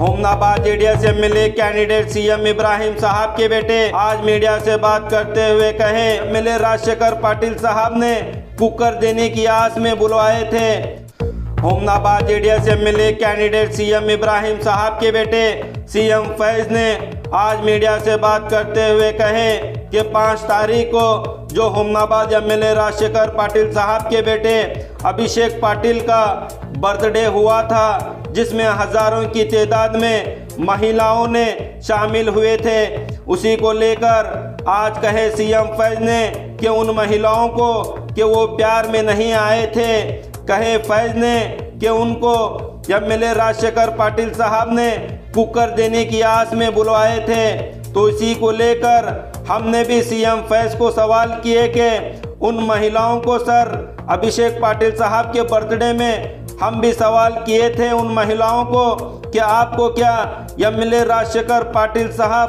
Homnabad JDS MLA candidate CM Ibrahim sahab के बेटे। आज मीडिया से बात करते हुए कहे, एमएलए राजशेखर पाटिल साहब ने कुकर देने की आस में बुलवाए थे। Homnabad JDS MLA candidate CM Ibrahim sahab के बेटे। सीएम फैज ने आज मीडिया से बात करते हुए कहे कि पाँच तारीख को जो होमनाबाद एमएलए राजशेखर पाटिल साहब के बेटे अभिषेक पाटिल का बर्थडे हुआ था जिसमें हज़ारों की तादाद में महिलाओं ने शामिल हुए थे, उसी को लेकर आज कहे सीएम फैज ने कि उन महिलाओं को कि वो प्यार में नहीं आए थे। कहे फैज ने कि उनको एम एल राजशेखर पाटिल साहब ने कुकर देने की आस में बुलवाए थे। तो इसी को लेकर हमने भी सीएम फैज को सवाल किए कि उन महिलाओं को सर अभिषेक पाटिल साहब के बर्थडे में हम भी सवाल किए थे उन महिलाओं को कि आपको क्या एम एल राजशेखर पाटिल साहब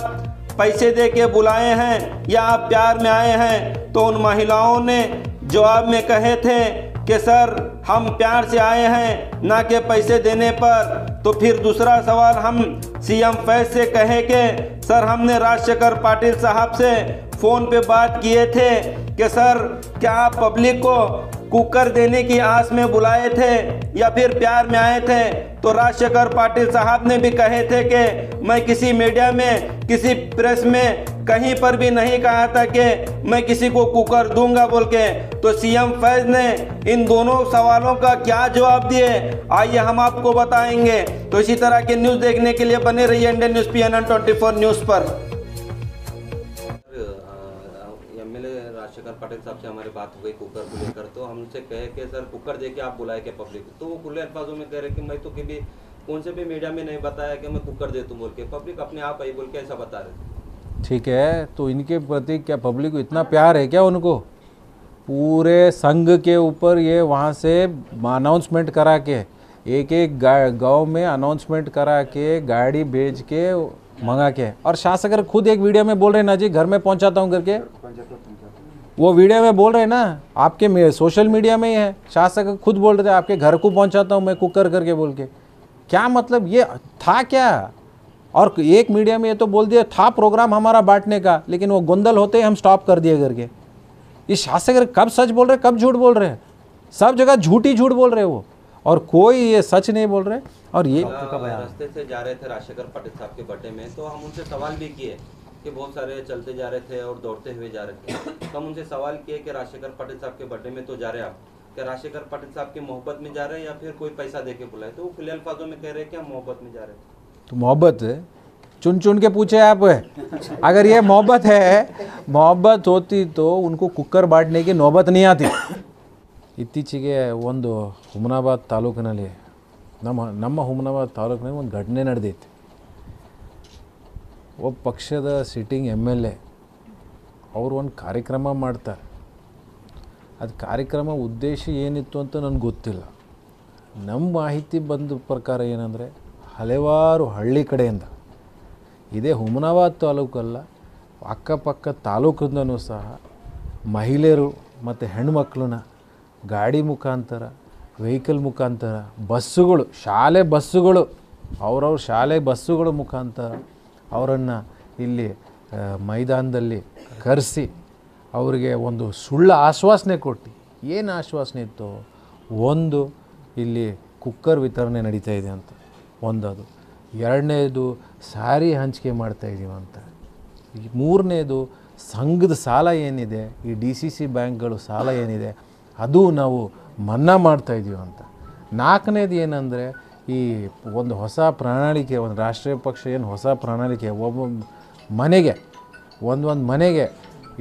पैसे दे के बुलाए हैं या आप प्यार में आए हैं? तो उन महिलाओं ने जवाब में कहे थे कि, सर, हम प्यार से आए हैं, ना कि पैसे देने पर। तो फिर दूसरा सवाल हम सीएम फैज से कहे कि, सर, हमने राजशेखर पाटिल साहब से फ़ोन पे बात किए थे कि, सर, क्या आप पब्लिक को कुकर देने की आस में बुलाए थे या फिर प्यार में आए थे तो राजशेखर पाटिल साहब ने भी कहे थे कि मैं किसी मीडिया में, किसी प्रेस में कहीं पर भी नहीं कहा था कि मैं किसी को कुकर दूँगा बोल के। तो सीएम फैज ने इन दोनों सवालों का क्या जवाब दिए? आइए हम आपको बताएँगे। तो इसी तरह के न्यूज़ देखने के लिए बने रहिए Indian news P N twenty news पर। राजशेखर पटेल साहब से हमारी बात हो गई कुकर को लेकर तो हमसे कहे कि, सर, कुकर दे के आप बुलाए के? पब्लिक तो वो खुले अल्फाजों में कह रहे कि, मैं तो कभी कौन से भी मीडिया में नहीं बताया कि मैं कुकर दे दूँ बोल के पब्लिक अपने आप आई बोल के ऐसा बता रहे ठीक है तो इनके प्रति क्या पब्लिक को इतना प्यार है क्या उनको? पूरे संघ के ऊपर ये वहाँ से अनाउंसमेंट करा के एक एक गाँव में अनाउंसमेंट करा के, गाड़ी भेज के, मंगा के। और शासक खुद एक वीडियो में बोल रहे ना जी, घर में पहुंचाता हूँ करके। वो वीडियो में बोल रहे हैं ना, आपके सोशल मीडिया में ही है। शासक खुद बोल रहे थे, आपके घर को पहुंचाता हूँ मैं कुकर करके बोल के। क्या मतलब? ये था क्या? और एक मीडिया में ये तो बोल दिया, था प्रोग्राम हमारा बांटने का, लेकिन वो गोंदल होते ही हम स्टॉप कर दिए करके। ये शासक कब सच बोल रहे कब झूठ बोल रहे हैं? सब जगह झूठी झूठ बोल रहे वो। और कोई ये सच नहीं बोल रहे। और ये रास्ते से जा रहे थे राजशेखर पटेल साहब के बर्थडे में तो हम उनसे सवाल भी किए। कि बहुत सारे चलते जा रहे थे और दौड़ते हुए जा रहे थे तो हम उनसे सवाल किए कि राजशेखर पटेल साहब के बर्थडे में तो जा रहे हैं आप क्या राजशेखर पटेल साहब की मोहब्बत में जा रहे हैं या फिर कोई पैसा दे के बुलाए तो वो खुले अल्फाजों में कह रहे हैं कि हम मोहब्बत में जा रहे थे तो मोहब्बत है चुन चुन के पूछे आप अगर ये मोहब्बत है मोहब्बत होती तो उनको कुकर बांटने की नौबत नहीं आती ಇತ್ತೀಚೆಗೆ ಒಂದು ಹುಮನಾಬಾದ್ ತಾಲೂಕಿನಲ್ಲಿ ನಮ್ಮ ನಮ್ಮ ಹುಮನಾಬಾದ್ ತಾಲೂಕಿನಲ್ಲಿ ಒಂದು ಘಟನೆ ನಡೆದೈತೆ ಒಬ್ಬ ಪಕ್ಷದ ಸಿಟ್ಟಿಂಗ್ ಎಂ ಎಲ್ ಎ ಅವರು ಒಂದು ಕಾರ್ಯಕ್ರಮ ಮಾಡ್ತಾರೆ. ಅದು ಕಾರ್ಯಕ್ರಮ ಉದ್ದೇಶ ಏನಿತ್ತು ಅಂತ ನನಗೆ ಗೊತ್ತಿಲ್ಲ. ನಮ್ಮ ಮಾಹಿತಿ ಬಂದ ಪ್ರಕಾರ ಏನಂದರೆ, ಹಲವಾರು ಹಳ್ಳಿ ಕಡೆಯಿಂದ, ಇದೇ ಹುಮನಾಬಾದ್ ತಾಲೂಕಲ್ಲ, ಅಕ್ಕಪಕ್ಕ ತಾಲೂಕಿಂದನೂ ಸಹ ಮಹಿಳೆಯರು ಮತ್ತು ಹೆಣ್ಮಕ್ಳನ್ನ ಗಾಡಿ ಮುಖಾಂತರ ವೆಹಿಕಲ್ ಮುಖಾಂತರ, ಬಸ್ಸುಗಳು, ಶಾಲೆ ಬಸ್ಸುಗಳು, ಅವ್ರವ್ರ ಶಾಲೆ ಬಸ್ಸುಗಳ ಮುಖಾಂತರ ಅವರನ್ನು ಇಲ್ಲಿ ಮೈದಾನದಲ್ಲಿ ಕರೆಸಿ ಅವರಿಗೆ ಒಂದು ಸುಳ್ಳು ಆಶ್ವಾಸನೆ ಕೊಟ್ಟು. ಏನು ಆಶ್ವಾಸನೆ ಇತ್ತು? ಒಂದು ಇಲ್ಲಿ ಕುಕ್ಕರ್ ವಿತರಣೆ ನಡೀತಾ ಇದೆ ಅಂತ. ಒಂದದು. ಎರಡನೇದು ಸಾರಿ ಹಂಚಿಕೆ ಮಾಡ್ತಾ ಇದೀವಿ ಅಂತ. ಮೂರನೇದು ಸಂಘದ ಸಾಲ ಏನಿದೆ? ಈ ಡಿ ಸಿ ಸಿ ಬ್ಯಾಂಕ್ಗಳು ಸಾಲ ಏನಿದೆ? ಅದು ನಾವು ಮನ್ನಾ ಮಾಡ್ತಾ ಇದೀವಿ ಅಂತ. ನಾಲ್ಕನೇದು ಏನಂದರೆ ಈ ಒಂದು ಹೊಸ ಪ್ರಣಾಳಿಕೆ, ಒಂದು ರಾಷ್ಟ್ರೀಯ ಪಕ್ಷ ಏನು ಹೊಸ ಪ್ರಣಾಳಿಕೆ, ಒಬ್ಬ ಮನೆಗೆ, ಒಂದೊಂದು ಒಂದು ಮನೆಗೆ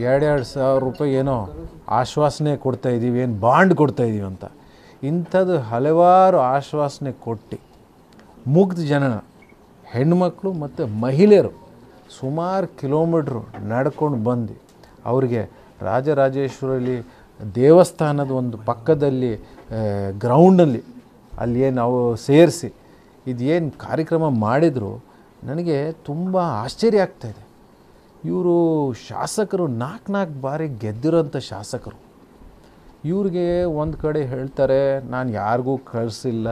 ಎರಡೆರಡು ಸಾವಿರ ರೂಪಾಯಿ ಏನೋ ಆಶ್ವಾಸನೆ ಕೊಡ್ತಾ ಇದ್ದೀವಿ ಏನು ಬಾಂಡ್ ಕೊಡ್ತಾ ಇದ್ದೀವಿ ಅಂತ. ಇಂಥದ್ದು ಹಲವಾರು ಆಶ್ವಾಸನೆ ಕೊಟ್ಟು ಮುಗ್ಧ ಜನ ಹೆಣ್ಮಕ್ಳು ಮತ್ತು ಮಹಿಳೆಯರು ಸುಮಾರು ಕಿಲೋಮೀಟ್ರು ನಡ್ಕೊಂಡು ಬಂದು ಅವರಿಗೆ ರಾಜರಾಜೇಶ್ವರಲ್ಲಿ ದೇವಸ್ಥಾನದ ಒಂದು ಪಕ್ಕದಲ್ಲಿ ಗ್ರೌಂಡಲ್ಲಿ ಅಲ್ಲಿ ಏನು ನಾವು ಸೇರಿಸಿ ಇದೇನು ಕಾರ್ಯಕ್ರಮ ಮಾಡಿದ್ರು ನನಗೆ ತುಂಬ ಆಶ್ಚರ್ಯ ಆಗ್ತಾಯಿದೆ ಇವರು ಶಾಸಕರು ನಾಲ್ಕು ನಾಲ್ಕು ಬಾರಿ ಗೆದ್ದಿರೋಂಥ ಶಾಸಕರು. ಇವ್ರಿಗೆ ಒಂದು ಕಡೆ ಹೇಳ್ತಾರೆ, ನಾನು ಯಾರಿಗೂ ಕಳಿಸಿಲ್ಲ,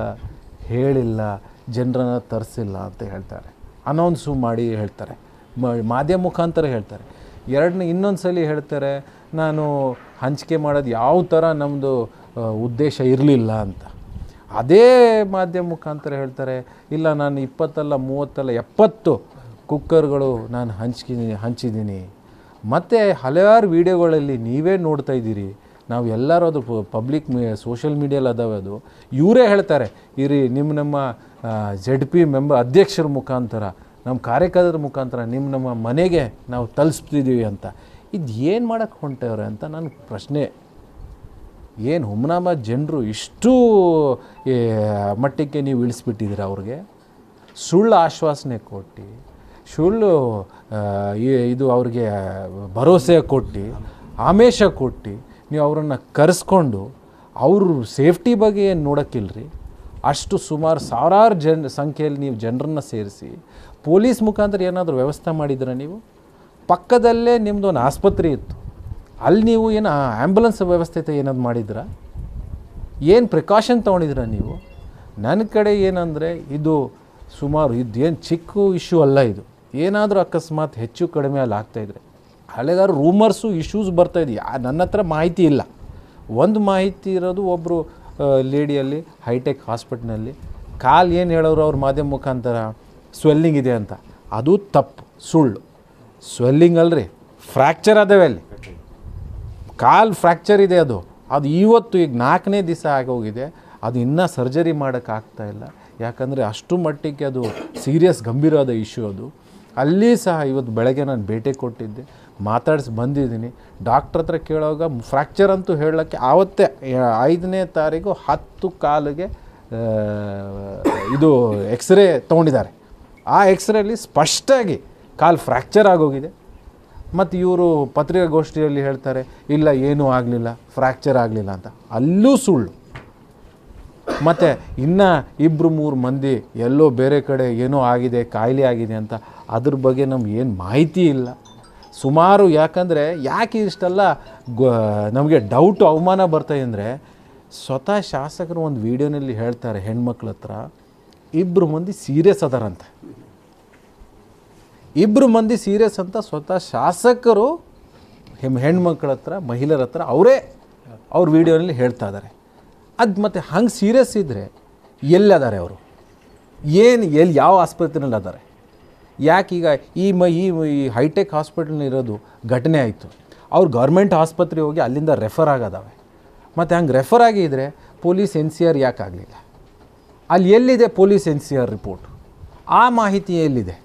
ಹೇಳಿಲ್ಲ, ಜನರನ್ನ ತರಿಸಿಲ್ಲ ಅಂತ ಹೇಳ್ತಾರೆ. ಅನೌನ್ಸು ಮಾಡಿ ಹೇಳ್ತಾರೆ. ಮಾಧ್ಯಮ ಮುಖಾಂತರ ಹೇಳ್ತಾರೆ. ಎರಡನೇ ಇನ್ನೊಂದು ಸಲ ಹೇಳ್ತಾರೆ, ನಾನು ಹಂಚಿಕೆ ಮಾಡೋದು ಯಾವ ಥರ ನಮ್ಮದು ಉದ್ದೇಶ ಇರಲಿಲ್ಲ ಅಂತ. ಅದೇ ಮಾಧ್ಯಮ ಮುಖಾಂತರ ಹೇಳ್ತಾರೆ, ಇಲ್ಲ ನಾನು ಇಪ್ಪತ್ತಲ್ಲ, ಮೂವತ್ತಲ್ಲ, ಎಪ್ಪತ್ತು ಕುಕ್ಕರ್ಗಳು ನಾನು ಹಂಚ್ಕಿದ್ದೀನಿ ಹಂಚಿದ್ದೀನಿ. ಮತ್ತು ಹಲವಾರು ವೀಡಿಯೋಗಳಲ್ಲಿ ನೀವೇ ನೋಡ್ತಾ ಇದ್ದೀರಿ. ನಾವು ಎಲ್ಲರೂ ಅದು ಪಬ್ಲಿಕ್ ಮೀ, ಸೋಷಿಯಲ್ ಮೀಡಿಯಲ್ಲಿ ಅದಾವೆ ಅದು. ಇವರೇ ಹೇಳ್ತಾರೆ, ಇರಿ ನಿಮ್ಮ ನಮ್ಮ ಜೆಡ್ ಪಿ ಮೆಂಬರ್ ಅಧ್ಯಕ್ಷರ ಮುಖಾಂತರ, ನಮ್ಮ ಕಾರ್ಯಕರ್ತರ ಮುಖಾಂತರ ನಿಮ್ಮ ನಮ್ಮ ಮನೆಗೆ ನಾವು ತಲುಪ್ತಿದ್ದೀವಿ ಅಂತ. ಇದು ಏನು ಮಾಡೋಕ್ಕೆ ಹೊಂಟವ್ರೆ ಅಂತ ನನ್ನ ಪ್ರಶ್ನೆ. ಏನು ಹುಮ್ನಾಮ ಜನರು ಇಷ್ಟು ಮಟ್ಟಕ್ಕೆ ನೀವು ಇಳಿಸ್ಬಿಟ್ಟಿದ್ದೀರ ಅವ್ರಿಗೆ? ಸುಳ್ಳು ಆಶ್ವಾಸನೆ ಕೊಟ್ಟು, ಸುಳ್ಳು ಇದು ಅವ್ರಿಗೆ ಭರವಸೆ ಕೊಟ್ಟು ಆಮೇಷ ಕೊಟ್ಟು, ನೀವು ಅವರನ್ನು ಕರೆಸ್ಕೊಂಡು ಅವ್ರ ಸೇಫ್ಟಿ ಬಗ್ಗೆ ಏನು ನೋಡೋಕ್ಕಿಲ್ರಿ? ಅಷ್ಟು ಸುಮಾರು ಸಾವಿರಾರು ಜನ, ಸಂಖ್ಯೆಯಲ್ಲಿ ನೀವು ಜನರನ್ನು ಸೇರಿಸಿ, ಪೊಲೀಸ್ ಮುಖಾಂತರ ಏನಾದರೂ ವ್ಯವಸ್ಥೆ ಮಾಡಿದ್ದೀರಾ ನೀವು? ಪಕ್ಕದಲ್ಲೇ ನಿಮ್ಮದೊಂದು ಆಸ್ಪತ್ರೆ ಇತ್ತು. ಅಲ್ಲಿ ನೀವು ಏನು ಆ್ಯಂಬುಲೆನ್ಸ್ ವ್ಯವಸ್ಥೆ ಏನಾದ್ರು ಮಾಡಿದ್ರಾ? ಏನು ಪ್ರಿಕಾಷನ್ ತೊಗೊಂಡಿದ್ರ ನೀವು? ನನ್ನ ಕಡೆ ಏನಂದರೆ ಇದು ಸುಮಾರು ಇದೇನು ಚಿಕ್ಕ ಇಶ್ಯೂ ಅಲ್ಲ ಇದು. ಏನಾದರೂ ಅಕಸ್ಮಾತ್ ಹೆಚ್ಚು ಕಡಿಮೆ ಅಲ್ಲಿ ಆಗ್ತಾಯಿದ್ರೆ ಹಳೆಗಾರು ರೂಮರ್ಸು ಇಶ್ಯೂಸ್ ಬರ್ತಾಯಿದೆ ಯಾ, ನನ್ನ ಹತ್ರ ಮಾಹಿತಿ ಇಲ್ಲ. ಒಂದು ಮಾಹಿತಿ ಇರೋದು ಒಬ್ಬರು ಲೇಡಿಯಲ್ಲಿ ಹೈಟೆಕ್ ಹಾಸ್ಪಿಟ್ಲಲ್ಲಿ ಕಾಲು ಏನು ಹೇಳೋರು ಅವ್ರ ಮಾಧ್ಯಮ ಮುಖಾಂತರ ಸ್ವೆಲ್ಲಿಂಗ್ ಇದೆ ಅಂತ. ಅದು ತಪ್ಪು, ಸುಳ್ಳು. ಸ್ವೆಲ್ಲಿಂಗ್ ಅಲ್ರಿ. ಫ್ರ್ಯಾಕ್ಚರ್ ಅದಾವೆ ಅಲ್ಲಿ. ಕಾಲು ಫ್ರ್ಯಾಕ್ಚರ್ ಇದೆ ಅದು. ಅದು ಇವತ್ತು ಈಗ ನಾಲ್ಕನೇ ದಿವಸ ಆಗೋಗಿದೆ ಅದು ಇನ್ನೂ ಸರ್ಜರಿ ಮಾಡೋಕ್ಕಾಗ್ತಾ ಇಲ್ಲ. ಯಾಕಂದರೆ ಅಷ್ಟು ಮಟ್ಟಿಗೆ ಅದು ಸೀರಿಯಸ್ ಗಂಭೀರವಾದ ಇಶ್ಯೂ ಅದು. ಅಲ್ಲಿ ಸಹ ಇವತ್ತು ಬೆಳಗ್ಗೆ ನಾನು ಭೇಟಿ ಕೊಟ್ಟಿದ್ದೆ. ಮಾತಾಡಿಸಿ ಬಂದಿದ್ದೀನಿ. ಡಾಕ್ಟ್ರ್ ಹತ್ರ ಕೇಳುವಾಗ ಫ್ರ್ಯಾಕ್ಚರ್ ಅಂತೂ ಹೇಳೋಕ್ಕೆ ಆವತ್ತೇ ಐದನೇ ತಾರೀಕು ಹತ್ತು ಕಾಲಿಗೆ ಇದು ಎಕ್ಸ್ರೇ ತೊಗೊಂಡಿದ್ದಾರೆ. ಆ ಎಕ್ಸ್ರೇಲಿ ಸ್ಪಷ್ಟಾಗಿ ಕಾಲು ಫ್ರ್ಯಾಕ್ಚರ್ ಆಗೋಗಿದೆ. ಮತ್ತು ಇವರು ಪತ್ರಿಕಾಗೋಷ್ಠಿಯಲ್ಲಿ ಹೇಳ್ತಾರೆ, ಇಲ್ಲ, ಏನೂ ಆಗಲಿಲ್ಲ ಫ್ರ್ಯಾಕ್ಚರ್ ಆಗಲಿಲ್ಲ ಅಂತ. ಅಲ್ಲೂ ಸುಳ್ಳು. ಮತ್ತು ಇನ್ನು ಇಬ್ಬರು ಮೂರು ಮಂದಿ ಎಲ್ಲೋ ಬೇರೆ ಕಡೆ ಏನೋ ಆಗಿದೆ ಕಾಯಿಲೆ ಆಗಿದೆ ಅಂತ, ಅದ್ರ ಬಗ್ಗೆ ನಮ್ಗೆ ಏನು ಮಾಹಿತಿ ಇಲ್ಲ. ಸುಮಾರು ಯಾಕಂದರೆ ಯಾಕೆ ಇಷ್ಟೆಲ್ಲ ಗೊ, ನಮಗೆ ಡೌಟು ಅವಮಾನ ಬರ್ತಾಯಿ ಅಂದರೆ, ಸ್ವತಃ ಶಾಸಕರು ಒಂದು ವೀಡಿಯೋನಲ್ಲಿ ಹೇಳ್ತಾರೆ ಹೆಣ್ಮಕ್ಳ ಹತ್ರ ಇಬ್ಬರು ಮಂದಿ ಸೀರಿಯಸ್ ಅದಾರಂತೆ. ಇಬ್ಬರು ಮಂದಿ ಸೀರಿಯಸ್ ಅಂತ ಸ್ವತಃ ಶಾಸಕರು ಹೆಮ್ ಹೆಣ್ಮಕ್ಳ ಹತ್ರ, ಮಹಿಳೆಯರ ಹತ್ರ ಅವರೇ ಅವ್ರ ವೀಡಿಯೋನಲ್ಲಿ ಹೇಳ್ತಾ ಇದ್ದಾರೆ. ಅದು ಮತ್ತು ಹಂಗೆ ಸೀರಿಯಸ್ ಇದ್ದರೆ ಎಲ್ಲದಾರೆ ಅವರು? ಏನು, ಎಲ್ಲಿ, ಯಾವ ಆಸ್ಪತ್ರೆಯಲ್ಲಿ ಅದಾರೆ? ಯಾಕೀಗ ಈ ಮ, ಈ ಹೈಟೆಕ್ ಇರೋದು ಘಟನೆ ಆಯಿತು. ಅವ್ರು ಗೌರ್ಮೆಂಟ್ ಆಸ್ಪತ್ರೆಗೆ ಹೋಗಿ ಅಲ್ಲಿಂದ ರೆಫರ್ ಆಗೋದಾವೆ. ಮತ್ತು ಹಂಗೆ ರೆಫರ್ ಆಗಿದ್ದರೆ ಪೊಲೀಸ್ ಎನ್ ಸಿ ಆರ್ ಯಾಕೆ ಆಗಲಿಲ್ಲ? ಅಲ್ಲಿ ಎಲ್ಲಿದೆ police N C R report ಆ ಮಾಹಿತಿ ಎಲ್ಲಿದೆ?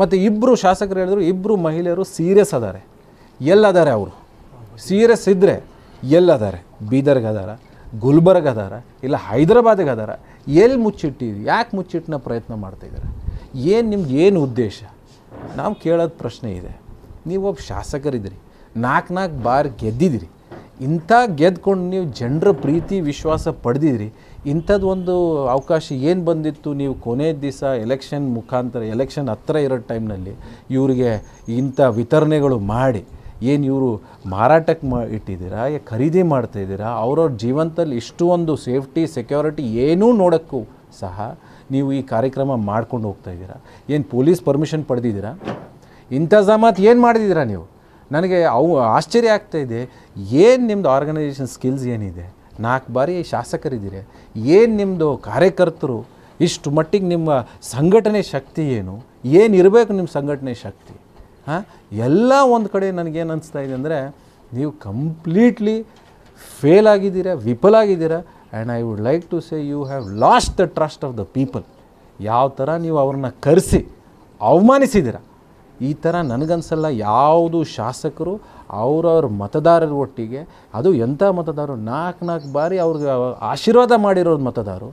ಮತ್ತು ಇಬ್ಬರು ಶಾಸಕರು ಹೇಳಿದ್ರು ಇಬ್ಬರು ಮಹಿಳೆಯರು ಸೀರಿಯಸ್ ಅದಾರೆ. ಎಲ್ಲದಾರೆ ಅವರು? ಸೀರಿಯಸ್ ಇದ್ದರೆ ಎಲ್ಲದಾರೆ? ಬೀದರ್ಗದಾರ ಗುಲ್ಬರ್ಗ್ ಅದಾರ, ಇಲ್ಲ ಹೈದರಾಬಾದ್ಗದಾರ ಎಲ್ಲಿ ಮುಚ್ಚಿಟ್ಟಿದ್ವಿ ಯಾಕೆ ಮುಚ್ಚಿಟ್ಟಿನ ಪ್ರಯತ್ನ ಮಾಡ್ತಾಯಿದ್ದಾರೆ ಏನು ನಿಮ್ಗೆ ಏನು ಉದ್ದೇಶ? ನಾವು ಕೇಳೋದು ಪ್ರಶ್ನೆ ಇದೆ. ನೀವು ಒಬ್ಬ ಶಾಸಕರಿದ್ದೀರಿ ನಾಲ್ಕು ನಾಲ್ಕು ಬಾರಿ ಗೆದ್ದಿದ್ದೀರಿ. ಇಂಥ ಗೆದ್ಕೊಂಡು ನೀವು ಜನರ ಪ್ರೀತಿ, ವಿಶ್ವಾಸ ಪಡೆದಿದ್ರಿ ಇಂಥದ್ದು ಒಂದು ಅವಕಾಶ ಏನು ಬಂದಿತ್ತು? ನೀವು ಕೊನೆ ದಿವಸ ಎಲೆಕ್ಷನ್ ಮುಖಾಂತರ ಎಲೆಕ್ಷನ್ ಹತ್ತಿರ ಇರೋ ಟೈಮ್ನಲ್ಲಿ ಇವರಿಗೆ ಇಂಥ ವಿತರಣೆಗಳು ಮಾಡಿ, ಏನು ಇವರು ಮಾರಾಟಕ್ಕೆ ಮಾ ಇಟ್ಟಿದ್ದೀರಾ ಖರೀದಿ ಮಾಡ್ತಾ ಇದ್ದೀರಾ, ಅವ್ರವ್ರ ಜೀವನದಲ್ಲಿ ಇಷ್ಟು ಒಂದು ಸೇಫ್ಟಿ ಸೆಕ್ಯೂರಿಟಿ ಏನೂ ನೋಡೋಕ್ಕೂ ಸಹ ನೀವು ಈ ಕಾರ್ಯಕ್ರಮ ಮಾಡ್ಕೊಂಡು ಹೋಗ್ತಾ ಇದ್ದೀರಾ? ಏನು ಪೊಲೀಸ್ ಪರ್ಮಿಷನ್ ಪಡೆದಿದ್ದೀರಾ? ಇಂತಜಾಮಾತ್ ಏನು ಮಾಡಿದ್ದೀರಾ ನೀವು? ನನಗೆ ಅವು ಆಶ್ಚರ್ಯ ಆಗ್ತಾ ಇದೆ. ಏನು ನಿಮ್ಮದು ಆರ್ಗನೈಸೇಷನ್ ಸ್ಕಿಲ್ಸ್ ಏನಿದೆ? ನಾಲ್ಕು ಬಾರಿ ಶಾಸಕರಿದ್ದೀರಿ. ಏನು ನಿಮ್ಮದು ಕಾರ್ಯಕರ್ತರು? ಇಷ್ಟು ಮಟ್ಟಿಗೆ ನಿಮ್ಮ ಸಂಘಟನೆ ಶಕ್ತಿ ಏನು? ಏನು ಇರಬೇಕು ನಿಮ್ಮ ಸಂಘಟನೆ ಶಕ್ತಿ? ಹಾಂ? ಎಲ್ಲ ಒಂದು ಕಡೆ ನನಗೇನು ಅನಿಸ್ತಾ ಇದೆ ಅಂದರೆ, ನೀವು ಕಂಪ್ಲೀಟ್ಲಿ ಫೇಲ್ ಆಗಿದ್ದೀರಾ ವಿಫಲಾಗಿದ್ದೀರಾ and I would like to say you have lost the trust of the people ಯಾವ ಥರ ನೀವು ಅವ್ರನ್ನ ಕರೆಸಿ, ಅವಮಾನಿಸಿದ್ದೀರ? ಈ ಥರ ನನಗನ್ಸಲ್ಲ ಯಾವುದು ಶಾಸಕರು ಅವ್ರವ್ರ ಮತದಾರರ ಒಟ್ಟಿಗೆ, ಅದು ಎಂಥ ಮತದಾರರು ನಾಲ್ಕು ನಾಲ್ಕು ಬಾರಿ ಅವ್ರಿಗೆ ಆಶೀರ್ವಾದ ಮಾಡಿರೋದು ಮತದಾರರು.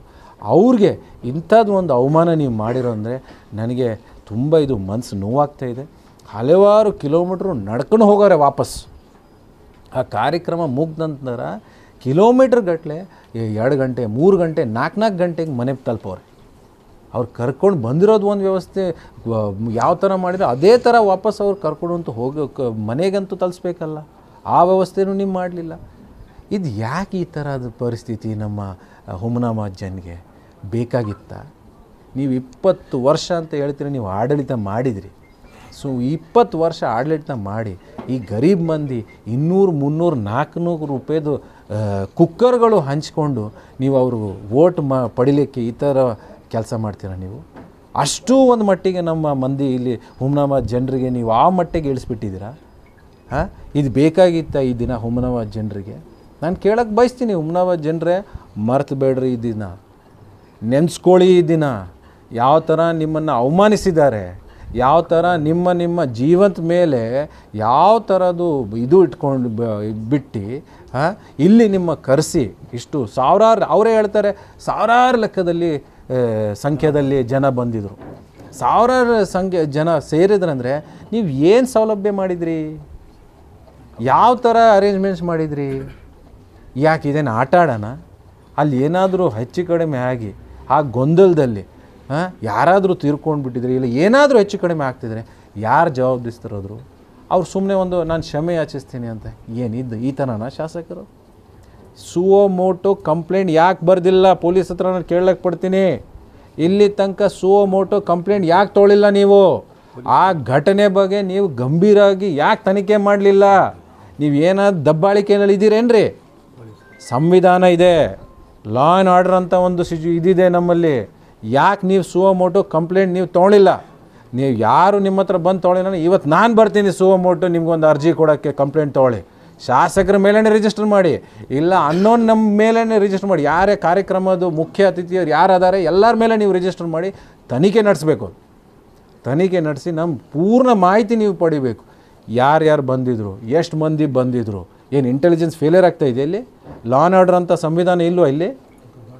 ಅವ್ರಿಗೆ ಇಂಥದ್ದು ಒಂದು ಅವಮಾನ ನೀವು ಮಾಡಿರೋ ಅಂದರೆ ನನಗೆ ತುಂಬ ಇದು ಮನಸ್ಸು ನೋವಾಗ್ತಾ ಇದೆ. ಹಲವಾರು ಕಿಲೋಮೀಟ್ರು ನಡ್ಕೊಂಡು ಹೋಗೋರೆ ವಾಪಸ್. ಆ ಕಾರ್ಯಕ್ರಮ ಮುಗ್ದ ನಂತರ ಕಿಲೋಮೀಟ್ರ್ ಗಟ್ಟಲೆ ಎರಡು ಗಂಟೆ, ಮೂರು ಗಂಟೆ ನಾಲ್ಕು ನಾಲ್ಕು ಗಂಟೆಗೆ ಮನೆಗೆ ತಲುಪವ್ರೆ. ಅವ್ರು ಕರ್ಕೊಂಡು ಬಂದಿರೋದು ಒಂದು ವ್ಯವಸ್ಥೆ ಯಾವ ಥರ ಮಾಡಿದ್ರೆ ಅದೇ ಥರ ವಾಪಸ್ ಅವ್ರು ಕರ್ಕೊಂಡು ಅಂತ ಹೋಗಿ ಮನೆಗಂತೂ ತಲುಪಿಸ್ಬೇಕಲ್ಲ ಆ ವ್ಯವಸ್ಥೆನೂ ನೀವು ಮಾಡಲಿಲ್ಲ. ಇದು ಯಾಕೆ ಈ ಥರದ ಪರಿಸ್ಥಿತಿ ನಮ್ಮ ಹುಮನಾಬಾದ್ ಜನಗೆ ಬೇಕಾಗಿತ್ತ? ನೀವು ಇಪ್ಪತ್ತು ವರ್ಷ ಅಂತ ಹೇಳ್ತೀರಿ, ನೀವು ಆಡಳಿತ ಮಾಡಿದಿರಿ. ಸೊ, ಇಪ್ಪತ್ತು ವರ್ಷ ಆಡಳಿತ ಮಾಡಿ, ಈ ಗರೀಬ್ ಮಂದಿ ಇನ್ನೂರು, ಮುನ್ನೂರು, ನಾಲ್ಕುನೂರು ರೂಪಾಯಿದು ಕುಕ್ಕರ್ಗಳು ಹಂಚ್ಕೊಂಡು ನೀವು ಅವರು ವೋಟ್ ಮಾ, ಪಡಿಲಿಕ್ಕೆ ಈ ಥರ ಕೆಲಸ ಮಾಡ್ತೀರಾ ನೀವು? ಅಷ್ಟು ಒಂದು ಮಟ್ಟಿಗೆ ನಮ್ಮ ಮಂದಿ ಇಲ್ಲಿ ಹುಮ್ನಾಮ ಜನರಿಗೆ ನೀವು ಆ ಮಟ್ಟಿಗೆ ಇಳಿಸ್ಬಿಟ್ಟಿದ್ದೀರಾ? ಹಾಂ? ಇದು ಬೇಕಾಗಿತ್ತ ಈ ದಿನ ಹುಮ್ನಾಬಾದ್ ಜನರಿಗೆ? ನಾನು ಕೇಳಕ್ಕೆ ಬಯಸ್ತೀನಿ ಹುಮ್ನಾಬಾದ್ ಜನರೇ ಮರ್ತು ಬೇಡ್ರಿ ಈ ದಿನ. ನೆನೆಸ್ಕೊಳ್ಳಿ ಈ ದಿನ. ಯಾವ ಥರ ನಿಮ್ಮನ್ನು ಅವಮಾನಿಸಿದ್ದಾರೆ, ಯಾವ ಥರ ನಿಮ್ಮ ನಿಮ್ಮ ಜೀವಂತ ಮೇಲೆ ಯಾವ ಥರದ್ದು ಇದು ಇಟ್ಕೊಂಡು ಬಿಟ್ಟು ಇಲ್ಲಿ ನಿಮ್ಮ ಕರೆಸಿ ಇಷ್ಟು ಸಾವಿರಾರು, ಅವರೇ ಹೇಳ್ತಾರೆ, ಸಾವಿರಾರು ಲೆಕ್ಕದಲ್ಲಿ ಆ, ಸಂಖ್ಯೆದಲ್ಲಿ ಜನ ಬಂದಿದ್ರು. ಸಾವಿರಾರು ಸಂಖ್ಯೆ ಜನ ಸೇರಿದ್ರಂದರೆ ನೀವು ಏನು ಸೌಲಭ್ಯ ಮಾಡಿದ್ರಿ? ಯಾವ ಥರ ಅರೇಂಜ್ಮೆಂಟ್ಸ್ ಮಾಡಿದ್ರಿ? ಯಾಕೆ ಇದೇನು ಆಟ ಆಡೋಣ? ಅಲ್ಲಿ ಏನಾದರೂ ಹೆಚ್ಚು ಕಡಿಮೆ ಆಗಿ ಆ ಗೊಂದಲದಲ್ಲಿ ಹಾಂ ಯಾರಾದರೂ ತೀರ್ಕೊಂಡು ಬಿಟ್ಟಿದ್ರೆ ಇಲ್ಲ ಏನಾದರೂ ಹೆಚ್ಚು ಕಡಿಮೆ ಆಗ್ತಿದ್ರೆ ಯಾರು ಜವಾಬ್ದಿಸ್ತಿರೋದ್ರು? ಅವ್ರು ಸುಮ್ಮನೆ ಒಂದು ನಾನು ಕ್ಷಮೆ ಯಾಚಿಸ್ತೀನಿ ಅಂತ ಏನಿದ್ದು ಈ ಥರನ ಶಾಸಕರು? ಸುವೋ ಮೋಟೋ ಕಂಪ್ಲೇಂಟ್ ಯಾಕೆ ಬರ್ದಿಲ್ಲ? ಪೊಲೀಸ್ ಹತ್ರ ನಾನು ಕೇಳಕ್ಕೆ ಪಡ್ತೀನಿ. ಇಲ್ಲಿ ತನಕ ಸುವೋ ಮೋಟೋ ಕಂಪ್ಲೇಂಟ್ ಯಾಕೆ ತೊಳಿಲ್ಲ ನೀವು? ಆ ಘಟನೆ ಬಗ್ಗೆ ನೀವು ಗಂಭೀರವಾಗಿ ಯಾಕೆ ತನಿಖೆ ಮಾಡಲಿಲ್ಲ? ನೀವು ಏನಾದ್ರು ದಬ್ಬಾಳಿಕೆನಲ್ಲಿ ಇದ್ದೀರೇನ್ರಿ? ಸಂವಿಧಾನ ಇದೆ. ಲಾ ಆ್ಯಂಡ್ ಆರ್ಡರ್ ಅಂತ ಒಂದು ಸಿಚು ಇದಿದೆ ನಮ್ಮಲ್ಲಿ. ಯಾಕೆ ನೀವು ಸುವ ಮೋಟೋ ಕಂಪ್ಲೇಂಟ್ ನೀವು ತೊಗೊಳಿಲ್ಲ ನೀವು ಯಾರು ನಿಮ್ಮ ಹತ್ರ ಬಂದು ತೊಗೊಳಿಲ್ಲ ಇವತ್ತು ನಾನು ಬರ್ತೀನಿ ಸುವ ಮೋಟೋ, ನಿಮ್ಗೊಂದು ಅರ್ಜಿ ಕೊಡೋಕ್ಕೆ ಕಂಪ್ಲೇಂಟ್ ತೊಗೊಳ್ಳಿ ಶಾಸಕರ ಮೇಲೇ ರಿಜಿಸ್ಟರ್ ಮಾಡಿ, ಇಲ್ಲ ಅನ್ನೋನ್ ನಮ್ಮ ಮೇಲೇ ರಿಜಿಸ್ಟರ್ ಮಾಡಿ, ಯಾರೇ ಕಾರ್ಯಕ್ರಮದ ಮುಖ್ಯ ಅತಿಥಿಯವ್ರು ಯಾರು ಎಲ್ಲರ ಮೇಲೆ ನೀವು ರಿಜಿಸ್ಟರ್ ಮಾಡಿ ತನಿಖೆ ನಡೆಸಬೇಕು. ತನಿಖೆ ನಡೆಸಿ ನಮ್ಮ ಪೂರ್ಣ ಮಾಹಿತಿ ನೀವು ಪಡಿಬೇಕು. ಯಾರ್ಯಾರು ಬಂದಿದ್ರು, ಎಷ್ಟು ಮಂದಿ ಬಂದಿದ್ರು, ಏನು ಇಂಟೆಲಿಜೆನ್ಸ್ ಫೇಲಿಯರ್ ಆಗ್ತಾ ಇದೆ ಇಲ್ಲಿ? ಲಾ ಆ್ಯಂಡ್ ಆರ್ಡರ್ ಅಂತ ಸಂವಿಧಾನ ಇಲ್ಲವೋ ಇಲ್ಲಿ?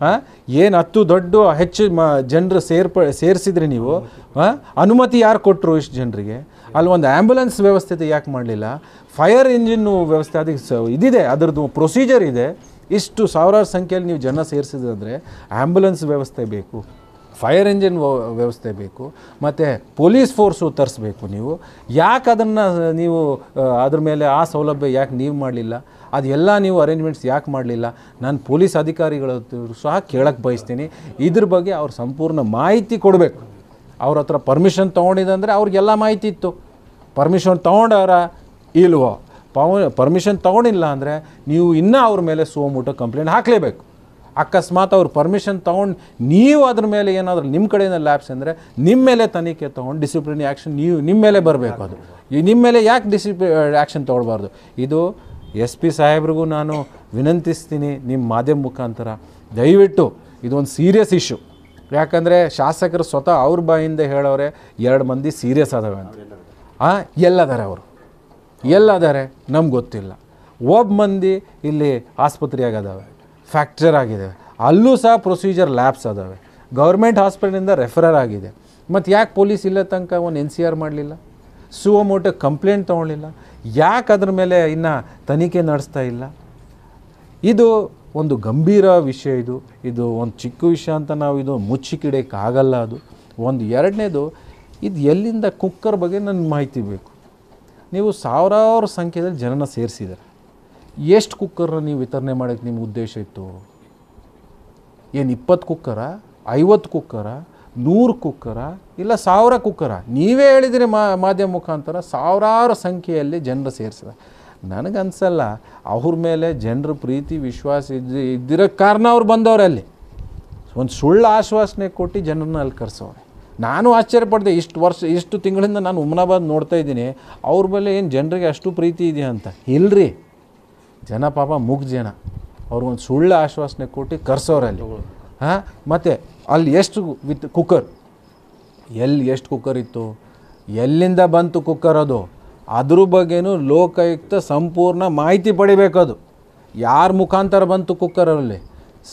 ಹಾಂ? ಏನು ಹತ್ತು ದೊಡ್ಡ ಹೆಚ್ಚು ಮ ಜನರು ಸೇರ್ಪ ಸೇರಿಸಿದ್ರಿ ನೀವು? ಹಾಂ? ಅನುಮತಿ ಯಾರು ಕೊಟ್ಟರು ಇಷ್ಟು ಜನರಿಗೆ? ಅಲ್ಲಿ ಒಂದು ಆ್ಯಂಬುಲೆನ್ಸ್ ವ್ಯವಸ್ಥೆ ಯಾಕೆ ಮಾಡಲಿಲ್ಲ? ಫೈರ್ ಇಂಜಿನ್ನು ವ್ಯವಸ್ಥೆ ಅದಕ್ಕೆ ಸ ಇದಿದೆ, ಅದರದ್ದು ಪ್ರೊಸೀಜರ್ ಇದೆ. ಇಷ್ಟು ಸಾವಿರಾರು ಸಂಖ್ಯೆಯಲ್ಲಿ ನೀವು ಜನ ಸೇರಿಸಿದ್ರೆ ಆ್ಯಂಬುಲೆನ್ಸ್ ವ್ಯವಸ್ಥೆ ಬೇಕು ಫೈರ್ ಇಂಜಿನ್ ವ್ಯವಸ್ಥೆ ಬೇಕು, ಮತ್ತು ಪೊಲೀಸ್ ಫೋರ್ಸು ತರಿಸ್ಬೇಕು ನೀವು. ಯಾಕೆ ಅದನ್ನು ನೀವು ಅದ್ರ ಮೇಲೆ ಆ ಸೌಲಭ್ಯ ಯಾಕೆ ನೀವು ಮಾಡಲಿಲ್ಲ? ಅದೆಲ್ಲ ನೀವು ಅರೇಂಜ್ಮೆಂಟ್ಸ್ ಯಾಕೆ ಮಾಡಲಿಲ್ಲ? ನಾನು ಪೊಲೀಸ್ ಅಧಿಕಾರಿಗಳ ಸಹ ಕೇಳಕ್ಕೆ ಬಯಸ್ತೀನಿ. ಇದ್ರ ಬಗ್ಗೆ ಅವ್ರು ಸಂಪೂರ್ಣ ಮಾಹಿತಿ ಕೊಡಬೇಕು. ಅವ್ರ ಹತ್ರ ಪರ್ಮಿಷನ್ ತೊಗೊಂಡಿದ್ದಂದರೆ ಅವ್ರಿಗೆಲ್ಲ ಮಾಹಿತಿ ಇತ್ತು. ಪರ್ಮಿಷನ್ ತೊಗೊಂಡವ್ರ ಇಲ್ವೋ? ಪವ ಪರ್ಮಿಷನ್ ತೊಗೊಂಡಿಲ್ಲ ಅಂದರೆ ನೀವು ಇನ್ನೂ ಅವ್ರ ಮೇಲೆ ಸೋಮೂಟ ಕಂಪ್ಲೇಂಟ್ ಹಾಕಲೇಬೇಕು. ಅಕಸ್ಮಾತ್ ಅವ್ರು ಪರ್ಮಿಷನ್ ತೊಗೊಂಡು ನೀವು ಅದ್ರ ಮೇಲೆ ಏನಾದರೂ ನಿಮ್ಮ ಕಡೆಯಿಂದ ಲ್ಯಾಬ್ಸ್ ಅಂದರೆ ನಿಮ್ಮ ಮೇಲೆ ತನಿಖೆ ತೊಗೊಂಡು ಡಿಸಿಪ್ಲಿನ್ ಆ್ಯಕ್ಷನ್ ನೀವು ನಿಮ್ಮ ಮೇಲೆ ಬರಬೇಕು ಅದು. ನಿಮ್ಮ ಮೇಲೆ ಯಾಕೆ ಡಿಸಿಪ್ಲಿ ಆ್ಯಕ್ಷನ್ ತೊಗೊಳ್ಬಾರ್ದು? ಇದು ಎಸ್ ಪಿ ಸಾಹೇಬ್ರಿಗೂ ನಾನು ವಿನಂತಿಸ್ತೀನಿ ನಿಮ್ಮ ಮಾಧ್ಯಮ ಮುಖಾಂತರ. ದಯವಿಟ್ಟು ಇದೊಂದು ಸೀರಿಯಸ್ ಇಶ್ಯೂ ಯಾಕಂದರೆ ಶಾಸಕರು ಸ್ವತಃ ಅವ್ರ ಬಾಯಿಂದ ಹೇಳೋರೆ, ಎರಡು ಮಂದಿ ಸೀರಿಯಸ್ ಆದವೆ ಅಂತ. ಎಲ್ಲದಾರೆ ಅವರು. ಎಲ್ಲದಾರೆ, ನಮ್ಗೆ ಗೊತ್ತಿಲ್ಲ. ಒಬ್ಬ ಮಂದಿ ಇಲ್ಲಿ ಆಸ್ಪತ್ರೆಯಾಗ ಅದಾವೆ ಫ್ಯಾಕ್ಟರ್ ಆಗಿದೆ ಅಲ್ಲೂ ಸಹ ಪ್ರೊಸೀಜರ್ ಲ್ಯಾಬ್ಸ್ ಅದಾವೆ. ಗೌರ್ಮೆಂಟ್ ಹಾಸ್ಪಿಟಲಿಂದ ರೆಫರರ್ ಆಗಿದೆ. ಮತ್ತು ಯಾಕೆ ಪೊಲೀಸ್ ಇಲ್ಲ ತನಕ ಒಂದು ಎನ್ ಸಿ ಆರ್ ಮಾಡಲಿಲ್ಲ? ಸುವಮೋಟ ಕಂಪ್ಲೇಂಟ್ ತೊಗೊಳ್ಳಿಲ್ಲ. ಯಾಕೆ ಅದ್ರ ಮೇಲೆ ಇನ್ನು ತನಿಖೆ ನಡೆಸ್ತಾ ಇಲ್ಲ? ಇದು ಒಂದು ಗಂಭೀರ ವಿಷಯ ಇದು. ಇದು ಒಂದು ಚಿಕ್ಕ ವಿಷಯ ಅಂತ ನಾವು ಇದು ಮುಚ್ಚಿಕಿಡೋಕ್ಕಾಗಲ್ಲ ಅದು. ಒಂದು ಎರಡನೇದು ಇದು ಎಲ್ಲಿಂದ ಕುಕ್ಕರ್ ಬಗ್ಗೆ ನನ್ನ ಮಾಹಿತಿ ಬೇಕು. ನೀವು ಸಾವಿರಾರು ಸಂಖ್ಯೆಯಲ್ಲಿ ಜನನ ಸೇರಿಸಿದ್ದಾರೆ. ಎಷ್ಟು ಕುಕ್ಕರ್ನ ನೀವು ವಿತರಣೆ ಮಾಡೋಕ್ಕೆ ನಿಮ್ಮ ಉದ್ದೇಶ ಇತ್ತು? ಏನು ಇಪ್ಪತ್ತು ಕುಕ್ಕರ? ಐವತ್ತು ಕುಕ್ಕರ? ನೂರು ಕುಕ್ಕರ? ಇಲ್ಲ ಸಾವಿರ ಕುಕ್ಕರ? ನೀವೇ ಹೇಳಿದರೆ ಮಾಧ್ಯಮ ಮುಖಾಂತರ ಸಾವಿರಾರು ಸಂಖ್ಯೆಯಲ್ಲಿ ಜನರು ಸೇರಿಸಿದ. ನನಗನ್ಸಲ್ಲ, ಅವ್ರ ಮೇಲೆ ಜನರ ಪ್ರೀತಿ, ವಿಶ್ವಾಸ ಇದ್ದು, ಇದ್ದಿರೋ ಕಾರಣ ಅವ್ರು ಬಂದವರಲ್ಲಿ ಒಂದು ಸುಳ್ಳು ಆಶ್ವಾಸನೆ ಕೊಟ್ಟು ಜನರನ್ನ ಅಲ್ಲಿ ಕರೆಸೋರೆ ನಾನು ಆಶ್ಚರ್ಯಪಡ್ದೆ ಇಷ್ಟು ವರ್ಷ, ಇಷ್ಟು ತಿಂಗಳಿಂದ ನಾನು ಉಮ್ನಾಬಾದ್ ನೋಡ್ತಾ ಇದ್ದೀನಿ, ಅವ್ರ ಮೇಲೆ ಏನು ಜನರಿಗೆ ಅಷ್ಟು ಪ್ರೀತಿ ಇದೆಯಾ ಅಂತ? ಇಲ್ರಿ. ಜನ ಪಾಪ ಮುಗ್ ಜನ. ಅವ್ರಿಗೊಂದು ಸುಳ್ಳು ಆಶ್ವಾಸನೆ ಕೊಟ್ಟು ಕರ್ಸೋರಲ್ಲಿ. ಹಾಂ? ಮತ್ತು ಅಲ್ಲಿ ಎಷ್ಟು ವಿತ್ ಕುಕ್ಕರ್ ಎಲ್ಲಿ ಎಷ್ಟು ಕುಕ್ಕರ್ ಇತ್ತು? ಎಲ್ಲಿಂದ ಬಂತು ಕುಕ್ಕರ್ ಅದು? ಅದ್ರ ಬಗ್ಗೆನೂ ಲೋಕಾಯುಕ್ತ ಸಂಪೂರ್ಣ ಮಾಹಿತಿ ಪಡಿಬೇಕದು. ಯಾರ ಮುಖಾಂತರ ಬಂತು ಕುಕ್ಕರಲ್ಲಿ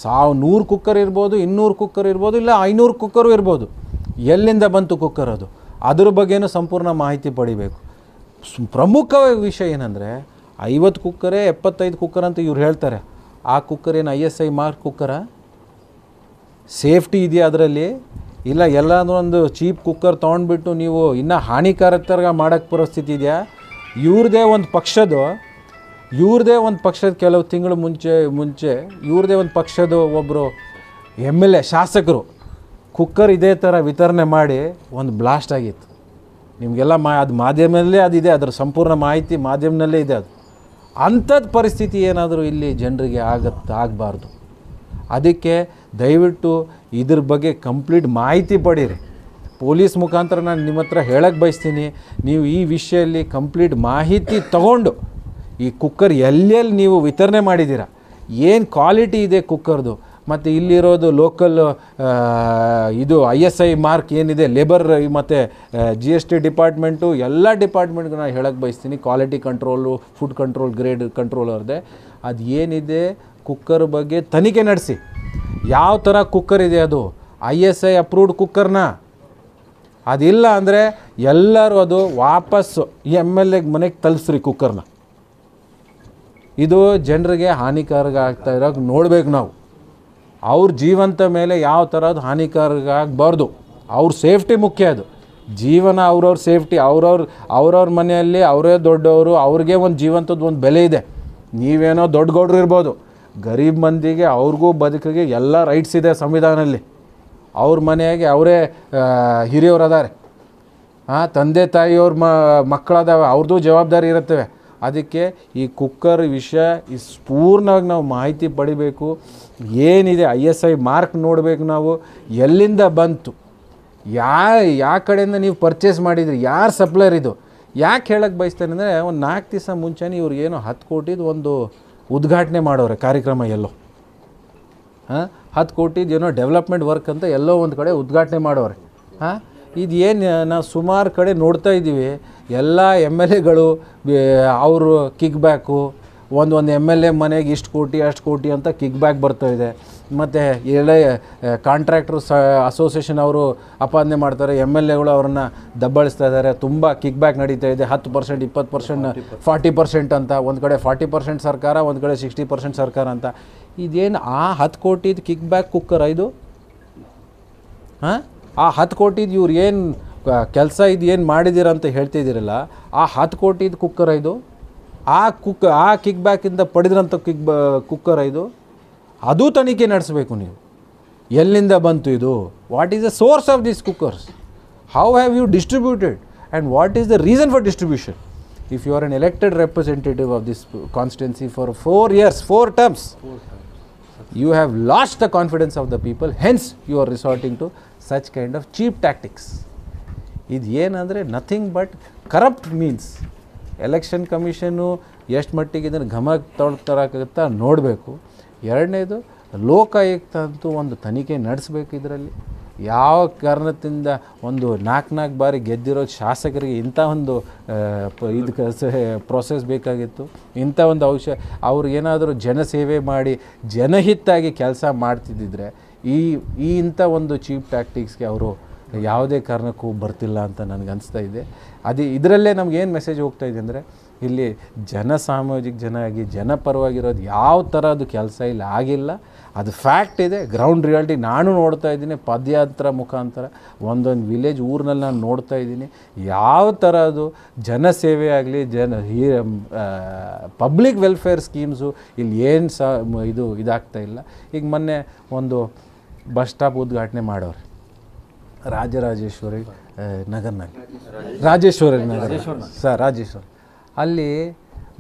ಸಾವಿರ ನೂರು ಕುಕ್ಕರ್ ಇರ್ಬೋದು, ಇನ್ನೂರು ಕುಕ್ಕರ್ ಇರ್ಬೋದು, ಇಲ್ಲ ಐನೂರು ಕುಕ್ಕರು ಇರ್ಬೋದು. ಎಲ್ಲಿಂದ ಬಂತು ಕುಕ್ಕರ್ ಅದು? ಅದ್ರ ಬಗ್ಗೆನೂ ಸಂಪೂರ್ಣ ಮಾಹಿತಿ ಪಡಿಬೇಕು. ಪ್ರಮುಖ ವಿಷಯ ಏನಂದರೆ, ಐವತ್ತು ಕುಕ್ಕರೇ ಎಪ್ಪತ್ತೈದು ಕುಕ್ಕರ್ ಅಂತ ಇವ್ರು ಹೇಳ್ತಾರೆ. ಆ ಕುಕ್ಕರ್ ಏನು I S I mark cooker? Safety ಇದೆಯಾ ಅದರಲ್ಲಿ? ಇಲ್ಲ ಎಲ್ಲಾದ್ರೂ ಒಂದು ಚೀಪ್ ಕುಕ್ಕರ್ ತೊಗೊಂಡ್ಬಿಟ್ಟು ನೀವು ಇನ್ನೂ ಹಾನಿಕಾರಕ ಮಾಡೋಕ್ಕೆ ಪರಿಸ್ಥಿತಿ ಇದೆಯಾ? ಇವ್ರದೇ ಒಂದು ಪಕ್ಷದ ಇವ್ರದೇ ಒಂದು ಪಕ್ಷದ ಕೆಲವು ತಿಂಗಳು ಮುಂಚೆ ಮುಂಚೆ ಇವ್ರದೇ ಒಂದು ಪಕ್ಷದ ಒಬ್ಬರು ಎಂ ಎಲ್ ಎ, ಶಾಸಕರು. ಕುಕ್ಕರ್ ಇದೇ ಥರ ವಿತರಣೆ ಮಾಡಿ ಒಂದು ಬ್ಲಾಸ್ಟ್ ಆಗಿತ್ತು. ನಿಮಗೆಲ್ಲ ಮಾ ಅದು ಮಾಧ್ಯಮದಲ್ಲೇ ಅದಿದೆ, ಅದರ ಸಂಪೂರ್ಣ ಮಾಹಿತಿ ಮಾಧ್ಯಮದಲ್ಲೇ ಇದೆ ಅದು. ಅಂಥದ್ದು ಪರಿಸ್ಥಿತಿ ಏನಾದರೂ ಇಲ್ಲಿ ಜನರಿಗೆ ಆಗತ್ತೆ ಆಗಬಾರ್ದು. ಅದಕ್ಕೆ ದಯವಿಟ್ಟು ಇದ್ರ ಬಗ್ಗೆ ಕಂಪ್ಲೀಟ್ ಮಾಹಿತಿ ಪಡೀರಿ. ಪೊಲೀಸ್ ಮುಖಾಂತರ ನಾನು ನಿಮ್ಮ ಹತ್ರ ಹೇಳಕ್ಕೆ ಬಯಸ್ತೀನಿ, ನೀವು ಈ ವಿಷಯದಲ್ಲಿ ಕಂಪ್ಲೀಟ್ ಮಾಹಿತಿ ತಗೊಂಡು ಈ ಕುಕ್ಕರ್ ಎಲ್ಲೆಲ್ಲಿ ನೀವು ವಿತರಣೆ ಮಾಡಿದ್ದೀರಾ, ಏನು ಕ್ವಾಲಿಟಿ ಇದೆ ಕುಕ್ಕರ್ದು ಮತ್ತು ಇಲ್ಲಿರೋದು ಲೋಕಲ್ ಇದು ಐ ಎಸ್ ಐ ಮಾರ್ಕ್ ಏನಿದೆ ಲೇಬರ್ ಮತ್ತು ಜಿ ಎಸ್ ಟಿ ಡಿಪಾರ್ಟ್ಮೆಂಟು ಎಲ್ಲ ಡಿಪಾರ್ಟ್ಮೆಂಟ್ಗೆ ನಾನು ಹೇಳಕ್ಕೆ ಬಯಸ್ತೀನಿ. Quality control food control grade control ಅವ್ರದ್ದೇ. ಅದು ಏನಿದೆ ಕುಕ್ಕರ್ ಬಗ್ಗೆ ತನಿಖೆ ನಡೆಸಿ. ಯಾವ ಥರ ಕುಕ್ಕರ್ ಇದೆ ಅದು? ಐ ಎಸ್ ಐ ಅಪ್ರೂವ್ಡ್ ಕುಕ್ಕರ್ನ ಅದಿಲ್ಲ ಅಂದರೆ ಎಲ್ಲರೂ ಅದು ವಾಪಸ್ಸು ಎಂ ಎಲ್ ಎಗೆ ಮನೆಗೆ ತಲ್ಸ್ರಿ ಕುಕ್ಕರ್ನ ಇದು ಜನರಿಗೆ ಹಾನಿಕಾರಕ ಆಗ್ತಾ ಇರೋಕೆ ನೋಡ್ಬೇಕು ನಾವು. ಅವ್ರ ಜೀವಂತ ಮೇಲೆ ಯಾವ ಥರದ್ದು ಹಾನಿಕಾರಕ ಆಗಬಾರ್ದು ಅವ್ರ ಸೇಫ್ಟಿ ಮುಖ್ಯ ಅದು. ಜೀವನ ಅವ್ರವ್ರ ಸೇಫ್ಟಿ, ಅವ್ರವ್ರ ಅವ್ರವ್ರ ಮನೆಯಲ್ಲಿ ಅವರೇ ದೊಡ್ಡವರು, ಅವ್ರಿಗೆ ಒಂದು ಜೀವಂತದ ಒಂದು ಬೆಲೆ ಇದೆ. ನೀವೇನೋ ದೊಡ್ಡ ಗೌಡ್ರು ಇರ್ಬೋದು. ಗರೀಬ್ ಮಂದಿಗೆ ಅವ್ರಿಗೂ ಬದುಕಿಗೆ ಎಲ್ಲ ರೈಟ್ಸ್ ಇದೆ ಸಂವಿಧಾನದಲ್ಲಿ. ಅವ್ರ ಮನೆಯಾಗೆ ಅವರೇ ಹಿರಿಯವ್ರು ಅದಾರೆ. ಹಾಂ ತಂದೆ ತಾಯಿಯವ್ರ ಮಕ್ಕಳದಾವೆ ಅವ್ರದ್ದು ಜವಾಬ್ದಾರಿ ಇರುತ್ತವೆ. ಅದಕ್ಕೆ ಈ ಕುಕ್ಕರ್ ವಿಷಯ ಈ ಪೂರ್ಣವಾಗಿ ನಾವು ಮಾಹಿತಿ ಪಡಿಬೇಕು. ಏನಿದೆ ಐ ಎಸ್ ಐ ಮಾರ್ಕ್ ನೋಡಬೇಕು ನಾವು. ಎಲ್ಲಿಂದ ಬಂತು? ಯಾ ಯಾವ ಕಡೆಯಿಂದ ನೀವು ಪರ್ಚೇಸ್ ಮಾಡಿದ್ರಿ? ಯಾರು ಸಪ್ಲೈರ್ ಇದು? ಯಾಕೆ ಹೇಳಕ್ಕೆ ಬಯಸ್ತೇನೆ ಅಂದರೆ ಒಂದು ನಾಲ್ಕು ದಿವಸ ಮುಂಚೆನೇ ಇವ್ರು ಏನೋ ಹತ್ತು ಕೋಟಿದು ಒಂದು ಉದ್ಘಾಟನೆ ಮಾಡೋರೆ ಕಾರ್ಯಕ್ರಮ ಎಲ್ಲೋ. ಹಾಂ? ಹತ್ತು ಕೋಟಿದು ಏನೋ ಡೆವಲಪ್ಮೆಂಟ್ ವರ್ಕ್ ಅಂತ ಎಲ್ಲೋ ಒಂದು ಕಡೆ ಉದ್ಘಾಟನೆ ಮಾಡೋರೆ ಹಾಂ? ಇದು ಏನು, ನಾವು ಸುಮಾರು ಕಡೆ ನೋಡ್ತಾ ಇದ್ದೀವಿ ಎಲ್ಲ ಎಂ ಎಲ್ ಎಗಳು ಅವರು ಕಿಕ್ ಬ್ಯಾಕು ಒಂದು ಒಂದು ಎಂ ಎಲ್ ಎ ಮನೆಗೆ ಇಷ್ಟು ಕೋಟಿ, ಅಷ್ಟು ಕೋಟಿ ಅಂತ ಕಿಕ್ ಬ್ಯಾಕ್ ಬರ್ತಾ ಇದೆ. ಮತ್ತು ಎಲ್ಲ ಕಾಂಟ್ರಾಕ್ಟ್ರು ಸ ಅಸೋಸಿಯೇಷನ್ ಅವರು ಅಪಾದನೆ ಮಾಡ್ತಾರೆ. ಎಂ ಎಲ್ ಎಗಳು ಅವ್ರನ್ನ ದಬ್ಬಳಿಸ್ತಾ ಇದ್ದಾರೆ ತುಂಬ ಕಿಕ್ ಬ್ಯಾಕ್ ನಡೀತಾ ಇದೆ. ಹತ್ತು ಪರ್ಸೆಂಟ್ ಇಪ್ಪತ್ತು ಪರ್ಸೆಂಟ್ ಫಾರ್ಟಿ ಪರ್ಸೆಂಟ್ ಅಂತ. ಒಂದು ಕಡೆ ಫಾರ್ಟಿ ಪರ್ಸೆಂಟ್ ಸರ್ಕಾರ, ಒಂದು ಕಡೆ ಸಿಕ್ಸ್ಟಿ ಪರ್ಸೆಂಟ್ ಸರ್ಕಾರ ಅಂತ. ಇದೇನು ಆ ಹತ್ತು ಕೋಟಿದು ಕಿಕ್ ಬ್ಯಾಕ್ ಕುಕ್ಕರ್ ಇದು? ಹಾಂ? ಆ ಹತ್ತು ಕೋಟಿದು ಇವ್ರು ಏನು ಕೆಲಸ ಇದು ಏನು ಮಾಡಿದ್ದೀರ ಅಂತ ಹೇಳ್ತಿದ್ದೀರಲ್ಲ, ಆ ಹತ್ತು ಕೋಟಿದು ಕುಕ್ಕರ್ ಇದು? ಆ ಕುಕ್ ಆ ಕಿಕ್ ಬ್ಯಾಕಿಂದ ಪಡೆದ್ರಂಥ ಕಿಕ್ ಬ ಕುಕ್ಕರ್ ಇದು ಅದು ತನಿಖೆ ನಡೆಸಬೇಕು ನೀವು. ಎಲ್ಲಿಂದ ಬಂತು ಇದು? What is the source of this cookers how have you distributed and what is the reason for distribution if you are an elected representative of this constituency for four years four terms you have lost the confidence of the people. Hence you are resorting to such kind of cheap tactics. ಇದು ಏನಂದರೆ nothing but corrupt means election commission ಎಷ್ಟು ಮಟ್ಟಿಗೆ ಇದನ್ನು ಗಮನಕ್ಕೆ ತೊಗೊಳ್ತಾರಾಗುತ್ತಾ ನೋಡಬೇಕು. ಎರಡನೇದು ಲೋಕಾಯುಕ್ತ ಅಂತೂ ಒಂದು ತನಿಖೆ ನಡೆಸಬೇಕು ಇದರಲ್ಲಿ. ಯಾವ ಕಾರಣದಿಂದ ಒಂದು ನಾಲ್ಕು ನಾಲ್ಕು ಬಾರಿ ಗೆದ್ದಿರೋ ಶಾಸಕರಿಗೆ ಇಂಥ ಒಂದು ಇದು ಪ್ರೊಸೆಸ್ ಬೇಕಾಗಿತ್ತು. ಇಂಥ ಒಂದು ಔಷಧ ಅವ್ರು ಏನಾದರೂ ಜನಸೇವೆ ಮಾಡಿ ಜನಹಿತ್ತಾಗಿ ಕೆಲಸ ಮಾಡ್ತಿದ್ದಿದ್ರೆ ಈ ಈ ಇಂಥ ಒಂದು ಚೀಪ್ ಟ್ಯಾಕ್ಟಿಕ್ಸ್ಗೆ ಅವರು ಯಾವುದೇ ಕಾರಣಕ್ಕೂ ಬರ್ತಿಲ್ಲ ಅಂತ ನನಗನ್ನಿಸ್ತಾ ಇದೆ. ಅದೇ ಇದರಲ್ಲೇ ನಮ್ಗೆ ಏನು ಮೆಸೇಜ್ ಹೋಗ್ತಾ ಇದೆ ಅಂದರೆ, ಇಲ್ಲಿ ಜನ ಸಾಮಾಜಿಕ ಜನ ಆಗಿ ಜನಪರವಾಗಿರೋದು ಯಾವ ಥರದ್ದು ಕೆಲಸ ಇಲ್ಲಿ, ಆಗಿಲ್ಲ. ಅದು ಫ್ಯಾಕ್ಟ್ ಇದೆ ಗ್ರೌಂಡ್ ರಿಯಾಲಿಟಿ ನಾನು ನೋಡ್ತಾ ಇದ್ದೀನಿ, ಪದಯಾತ್ರ ಮುಖಾಂತರ ಒಂದೊಂದು ವಿಲೇಜ್ ಊರಿನಲ್ಲಿ ನಾನು ನೋಡ್ತಾ ಇದ್ದೀನಿ. ಯಾವ ಥರದ್ದು ಜನಸೇವೆ ಆಗಲಿ, ಜನ ಈ ಪಬ್ಲಿಕ್ ವೆಲ್ಫೇರ್ ಸ್ಕೀಮ್ಸು ಇಲ್ಲಿ ಏನು ಸಹ ಇದು ಇದಾಗ್ತಾ ಇಲ್ಲ. ಈಗ ಮೊನ್ನೆ ಒಂದು ಬಸ್ ಸ್ಟಾಪ್ ಉದ್ಘಾಟನೆ ಮಾಡೋರು. ರಾಜರಾಜೇಶ್ವರಿ ನಗರ್ನಲ್ಲಿ. ರಾಜೇಶ್ವರಿ ನಗರ. ಸರ್ ರಾಜೇಶ್ವರಿ. ಅಲ್ಲಿ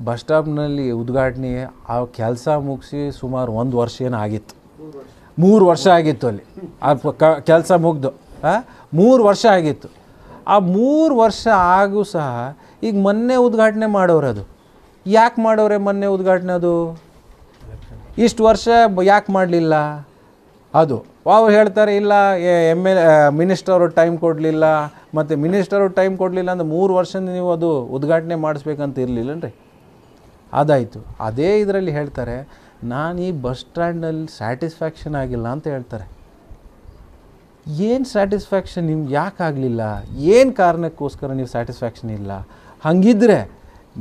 ಬಸ್ ಸ್ಟಾಪ್ನಲ್ಲಿ ಉದ್ಘಾಟನೆ ಆ ಕೆಲಸ ಮುಗಿಸಿ ಸುಮಾರು ಒಂದು ವರ್ಷ ಏನೋ ಆಗಿತ್ತು. ಮೂರು ವರ್ಷ ಆಗಿತ್ತು ಅಲ್ಲಿ. ಆ ಕೆಲಸ ಮುಗ್ದು ಹಾಂ ಮೂರು ವರ್ಷ ಆಗಿತ್ತು. ಆ ಮೂರು ವರ್ಷ ಆಗು ಸಹ ಈಗ ಮೊನ್ನೆ ಉದ್ಘಾಟನೆ ಮಾಡೋರು ಅದು. ಯಾಕೆ ಮಾಡೋರೆ ಮೊನ್ನೆ ಉದ್ಘಾಟನೆ ಅದು? ಇಷ್ಟು ವರ್ಷ ಯಾಕೆ ಮಾಡಲಿಲ್ಲ? ಅದು. ಅವ್ರು ಹೇಳ್ತಾರೆ, ಇಲ್ಲ ಎಂ ಎಲ್ ಮಿನಿಸ್ಟರ್ ಟೈಮ್ ಕೊಡಲಿಲ್ಲ. ಮತ್ತು ಮಿನಿಸ್ಟರು ಟೈಮ್ ಕೊಡಲಿಲ್ಲ ಅಂದರೆ ಮೂರು ವರ್ಷದಿಂದ ನೀವು ಅದು ಉದ್ಘಾಟನೆ ಮಾಡಿಸ್ಬೇಕಂತ ಇರಲಿಲ್ಲನ್ರಿ. ಅದಾಯಿತು. ಅದೇ ಇದರಲ್ಲಿ ಹೇಳ್ತಾರೆ, ನಾನು ಈ ಬಸ್ ಸ್ಟ್ಯಾಂಡಲ್ಲಿ ಸ್ಯಾಟಿಸ್ಫ್ಯಾಕ್ಷನ್ ಆಗಿಲ್ಲ ಅಂತ ಹೇಳ್ತಾರೆ. ಏನು ಸ್ಯಾಟಿಸ್ಫ್ಯಾಕ್ಷನ್ ನಿಮ್ಗೆ ಯಾಕೆ ಆಗಲಿಲ್ಲ? ಏನು ಕಾರಣಕ್ಕೋಸ್ಕರ ನೀವು ಸ್ಯಾಟಿಸ್ಫ್ಯಾಕ್ಷನ್ ಇಲ್ಲ? ಹಾಗಿದ್ರೆ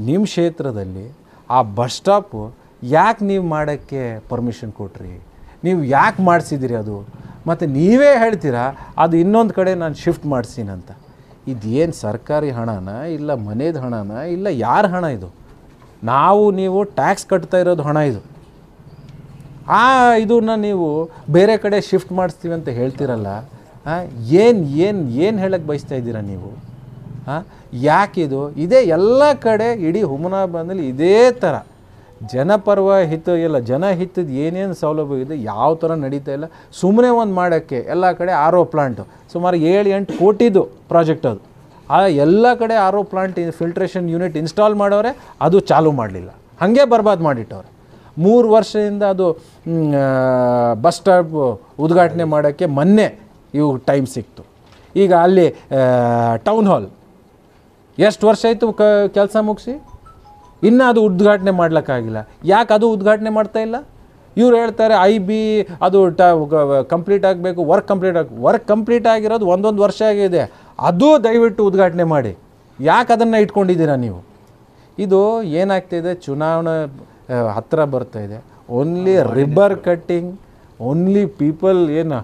ನಿಮ್ಮ ಕ್ಷೇತ್ರದಲ್ಲಿ ಆ ಬಸ್ ಸ್ಟಾಪು ಯಾಕೆ ನೀವು ಮಾಡೋಕ್ಕೆ ಪರ್ಮಿಷನ್ ಕೊಟ್ರಿ? ನೀವು ಯಾಕೆ ಮಾಡಿಸಿದಿರಿ ಅದು? ಮತ್ತು ನೀವೇ ಹೇಳ್ತೀರಾ, ಅದು ಇನ್ನೊಂದು ಕಡೆ ನಾನು ಶಿಫ್ಟ್ ಮಾಡಿಸ್ತೀನಿ ಅಂತ ಇದೇನು ಸರ್ಕಾರಿ ಹಣನ, ಇಲ್ಲ ಮನೇದು ಹಣನ, ಇಲ್ಲ ಯಾರ ಹಣ ಇದು? ನಾವು, ನೀವು ಟ್ಯಾಕ್ಸ್ ಕಟ್ತಾ ಇರೋದು ಹಣ ಇದು. ಆ ಇದನ್ನ ನೀವು ಬೇರೆ ಕಡೆ ಶಿಫ್ಟ್ ಮಾಡಿಸ್ತೀವಿ ಅಂತ ಹೇಳ್ತೀರಲ್ಲ ಏನು ಏನು ಏನು ಹೇಳಕ್ಕೆ ಬಯಸ್ತಾ ಇದ್ದೀರಾ ನೀವು? ಹಾಂ ಯಾಕಿದು ಇದೇ? ಎಲ್ಲ ಕಡೆ ಇಡೀ ಹುಮನಾಬಾದಲ್ಲಿ ಇದೇ ಥರ ಜನಪರ್ವ ಹಿತ ಇಲ್ಲ ಜನಹಿತದ ಏನೇನು ಸೌಲಭ್ಯ ಇದೆ, ಯಾವ ಥರ ನಡೀತಾ ಇಲ್ಲ ಸುಮ್ಮನೆ ಒಂದು ಮಾಡೋಕ್ಕೆ ಎಲ್ಲ ಕಡೆ ಆರ್ ಒ ಪ್ಲಾಂಟು, ಸುಮಾರು ಏಳು ಎಂಟು ಕೋಟಿದು ಪ್ರಾಜೆಕ್ಟ್ ಅದು. ಆ ಎಲ್ಲ ಕಡೆ R O plant filtration unit install ಮಾಡೋರೆ, ಅದು ಚಾಲೂ ಮಾಡಲಿಲ್ಲ. ಹಾಗೆ ಬರ್ಬಾದ್ ಮಾಡಿಟ್ಟವ್ರೆ. ಮೂರು ವರ್ಷದಿಂದ ಅದು ಬಸ್ ಸ್ಟಾಪ್ ಉದ್ಘಾಟನೆ ಮಾಡೋಕ್ಕೆ ಮೊನ್ನೆ ಇವು ಟೈಮ್ ಸಿಕ್ತು. ಈಗ ಅಲ್ಲಿ ಟೌನ್ ಹಾಲ್. ಎಷ್ಟು ವರ್ಷ ಆಯಿತು ಕೆಲಸ ಮುಗಿಸಿ? ಇನ್ನೂ ಅದು ಉದ್ಘಾಟನೆ ಮಾಡ್ಲಿಕ್ಕಾಗಿಲ್ಲ. ಯಾಕೆ ಅದು ಉದ್ಘಾಟನೆ ಮಾಡ್ತಾ ಇಲ್ಲ? ಇವ್ರು ಹೇಳ್ತಾರೆ ಐ ಬಿ ಅದು ಟ ಕಂಪ್ಲೀಟ್ ಆಗಬೇಕು ವರ್ಕ್ ಕಂಪ್ಲೀಟ್ ಆಗಿ ವರ್ಕ್ ಕಂಪ್ಲೀಟ್ ಆಗಿರೋದು ಒಂದೊಂದು ವರ್ಷ ಆಗಿದೆ. ಅದು ದಯವಿಟ್ಟು ಉದ್ಘಾಟನೆ ಮಾಡಿ. ಯಾಕೆ ಅದನ್ನು ಇಟ್ಕೊಂಡಿದ್ದೀರಾ ನೀವು? ಇದು ಏನಾಗ್ತಿದೆ ಚುನಾವಣೆ ಹತ್ತಿರ ಬರ್ತಾ ಇದೆ. Only ribbon cutting only people ಏನು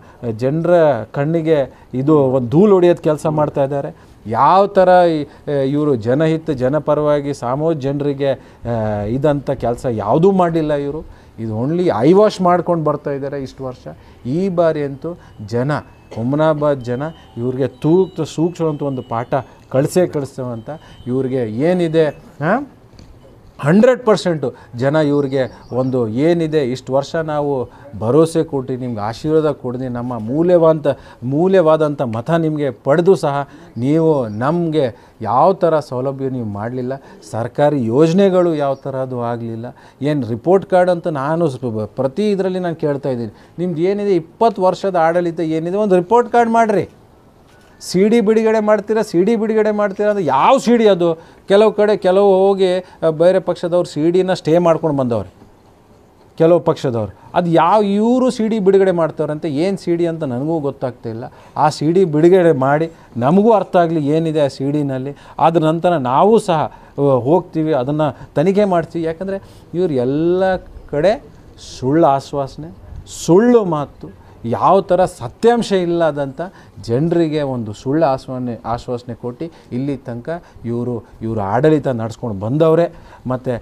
ಜನರ ಕಣ್ಣಿಗೆ ಇದು ಒಂದು ಧೂಳು ಹೊಡೆಯೋದು ಕೆಲಸ ಮಾಡ್ತಾ ಇದ್ದಾರೆ. ಯಾವ ಥರ ಇವರು ಜನಹಿತ, ಜನಪರವಾಗಿ ಸಾಮಾನ್ಯ ಜನರಿಗೆ ಇದಂಥ ಕೆಲಸ ಯಾವುದೂ ಮಾಡಿಲ್ಲ ಇವರು. ಇದು ಓನ್ಲಿ ಐ ವಾಶ್ ಮಾಡ್ಕೊಂಡು ಬರ್ತಾ ಇದ್ದಾರೆ ಇಷ್ಟು ವರ್ಷ. ಈ ಬಾರಿ ಅಂತೂ ಜನ ಹುಮನಾಬಾದ್ ಜನ ಇವ್ರಿಗೆ ತೂಕ್ತ ಸೂಕ್ಷ್ಮ ಅಂತ ಒಂದು ಪಾಠ ಕಳಿಸೇ ಕಳಿಸ್ತೇವಂತ ಇವ್ರಿಗೆ ಏನಿದೆ, ಹಾಂ? ಹಂಡ್ರೆಡ್ ಪರ್ಸೆಂಟು ಜನ ಇವ್ರಿಗೆ ಒಂದು ಏನಿದೆ, ಇಷ್ಟು ವರ್ಷ ನಾವು ಭರವಸೆ ಕೊಟ್ಟು ನಿಮ್ಗೆ ಆಶೀರ್ವಾದ ಕೊಡ್ದು, ನಮ್ಮ ಮೂಲ್ಯವಾದ ಮೂಲ್ಯವಾದಂಥ ಮತ ನಿಮಗೆ ಪಡೆದು ಸಹ ನೀವು ನಮಗೆ ಯಾವ ಥರ ಸೌಲಭ್ಯ ನೀವು ಮಾಡಲಿಲ್ಲ, ಸರ್ಕಾರಿ ಯೋಜನೆಗಳು ಯಾವ ಥರ ಅದು ಆಗಲಿಲ್ಲ, ಏನು ರಿಪೋರ್ಟ್ ಕಾರ್ಡ್ ಅಂತ ನಾನು ಪ್ರತಿ ಇದರಲ್ಲಿ ನಾನು ಕೇಳ್ತಾ ಇದ್ದೀನಿ. ನಿಮ್ದು ಏನಿದೆ, ಇಪ್ಪತ್ತು ವರ್ಷದ ಆಡಳಿತ ಏನಿದೆ, ಒಂದು ರಿಪೋರ್ಟ್ ಕಾರ್ಡ್ ಮಾಡಿರಿ. ಸಿ ಡಿ ಬಿಡುಗಡೆ ಮಾಡ್ತೀರಾ ಸಿ ಡಿ ಬಿಡುಗಡೆ ಮಾಡ್ತೀರಾ ಅಂದರೆ ಯಾವ ಸಿ ಡಿ ಅದು? ಕೆಲವು ಕಡೆ, ಕೆಲವು ಹೋಗಿ ಬೇರೆ ಪಕ್ಷದವ್ರು ಸಿ ಡಿನ ಸ್ಟೇ ಮಾಡ್ಕೊಂಡು ಬಂದವ್ರು. ಕೆಲವು ಪಕ್ಷದವ್ರು. ಅದು ಯಾವ, ಇವರು ಸಿ ಡಿ ಬಿಡುಗಡೆ ಮಾಡ್ತಾರಂತೆ ಏನು ಸಿ ಡಿ ಅಂತ ನನಗೂ ಗೊತ್ತಾಗ್ತಾ ಇಲ್ಲ. ಆ ಸಿ ಡಿ ಬಿಡುಗಡೆ ಮಾಡಿ ನಮಗೂ ಅರ್ಥ ಆಗಲಿ ಏನಿದೆ ಆ ಸಿ ಡಿನಲ್ಲಿ ಅದ್ರ ನಂತರ ನಾವು ಸಹ ಹೋಗ್ತೀವಿ, ಅದನ್ನು ತನಿಖೆ ಮಾಡ್ತೀವಿ. ಯಾಕಂದರೆ ಇವರು ಎಲ್ಲ ಕಡೆ ಸುಳ್ಳು ಆಶ್ವಾಸನೆ, ಸುಳ್ಳು ಮಾತು ಯಾವ ಥರ ಸತ್ಯಾಂಶ ಇಲ್ಲದಂಥ ಜನರಿಗೆ ಒಂದು ಸುಳ್ಳು ಆಶ್ವಾಸನೆ ಆಶ್ವಾಸನೆ ಕೊಟ್ಟು ಇಲ್ಲಿ ತನಕ ಇವರು ಇವರು ಆಡಳಿತ ನಡೆಸ್ಕೊಂಡು ಬಂದವರೇ ಮತ್ತು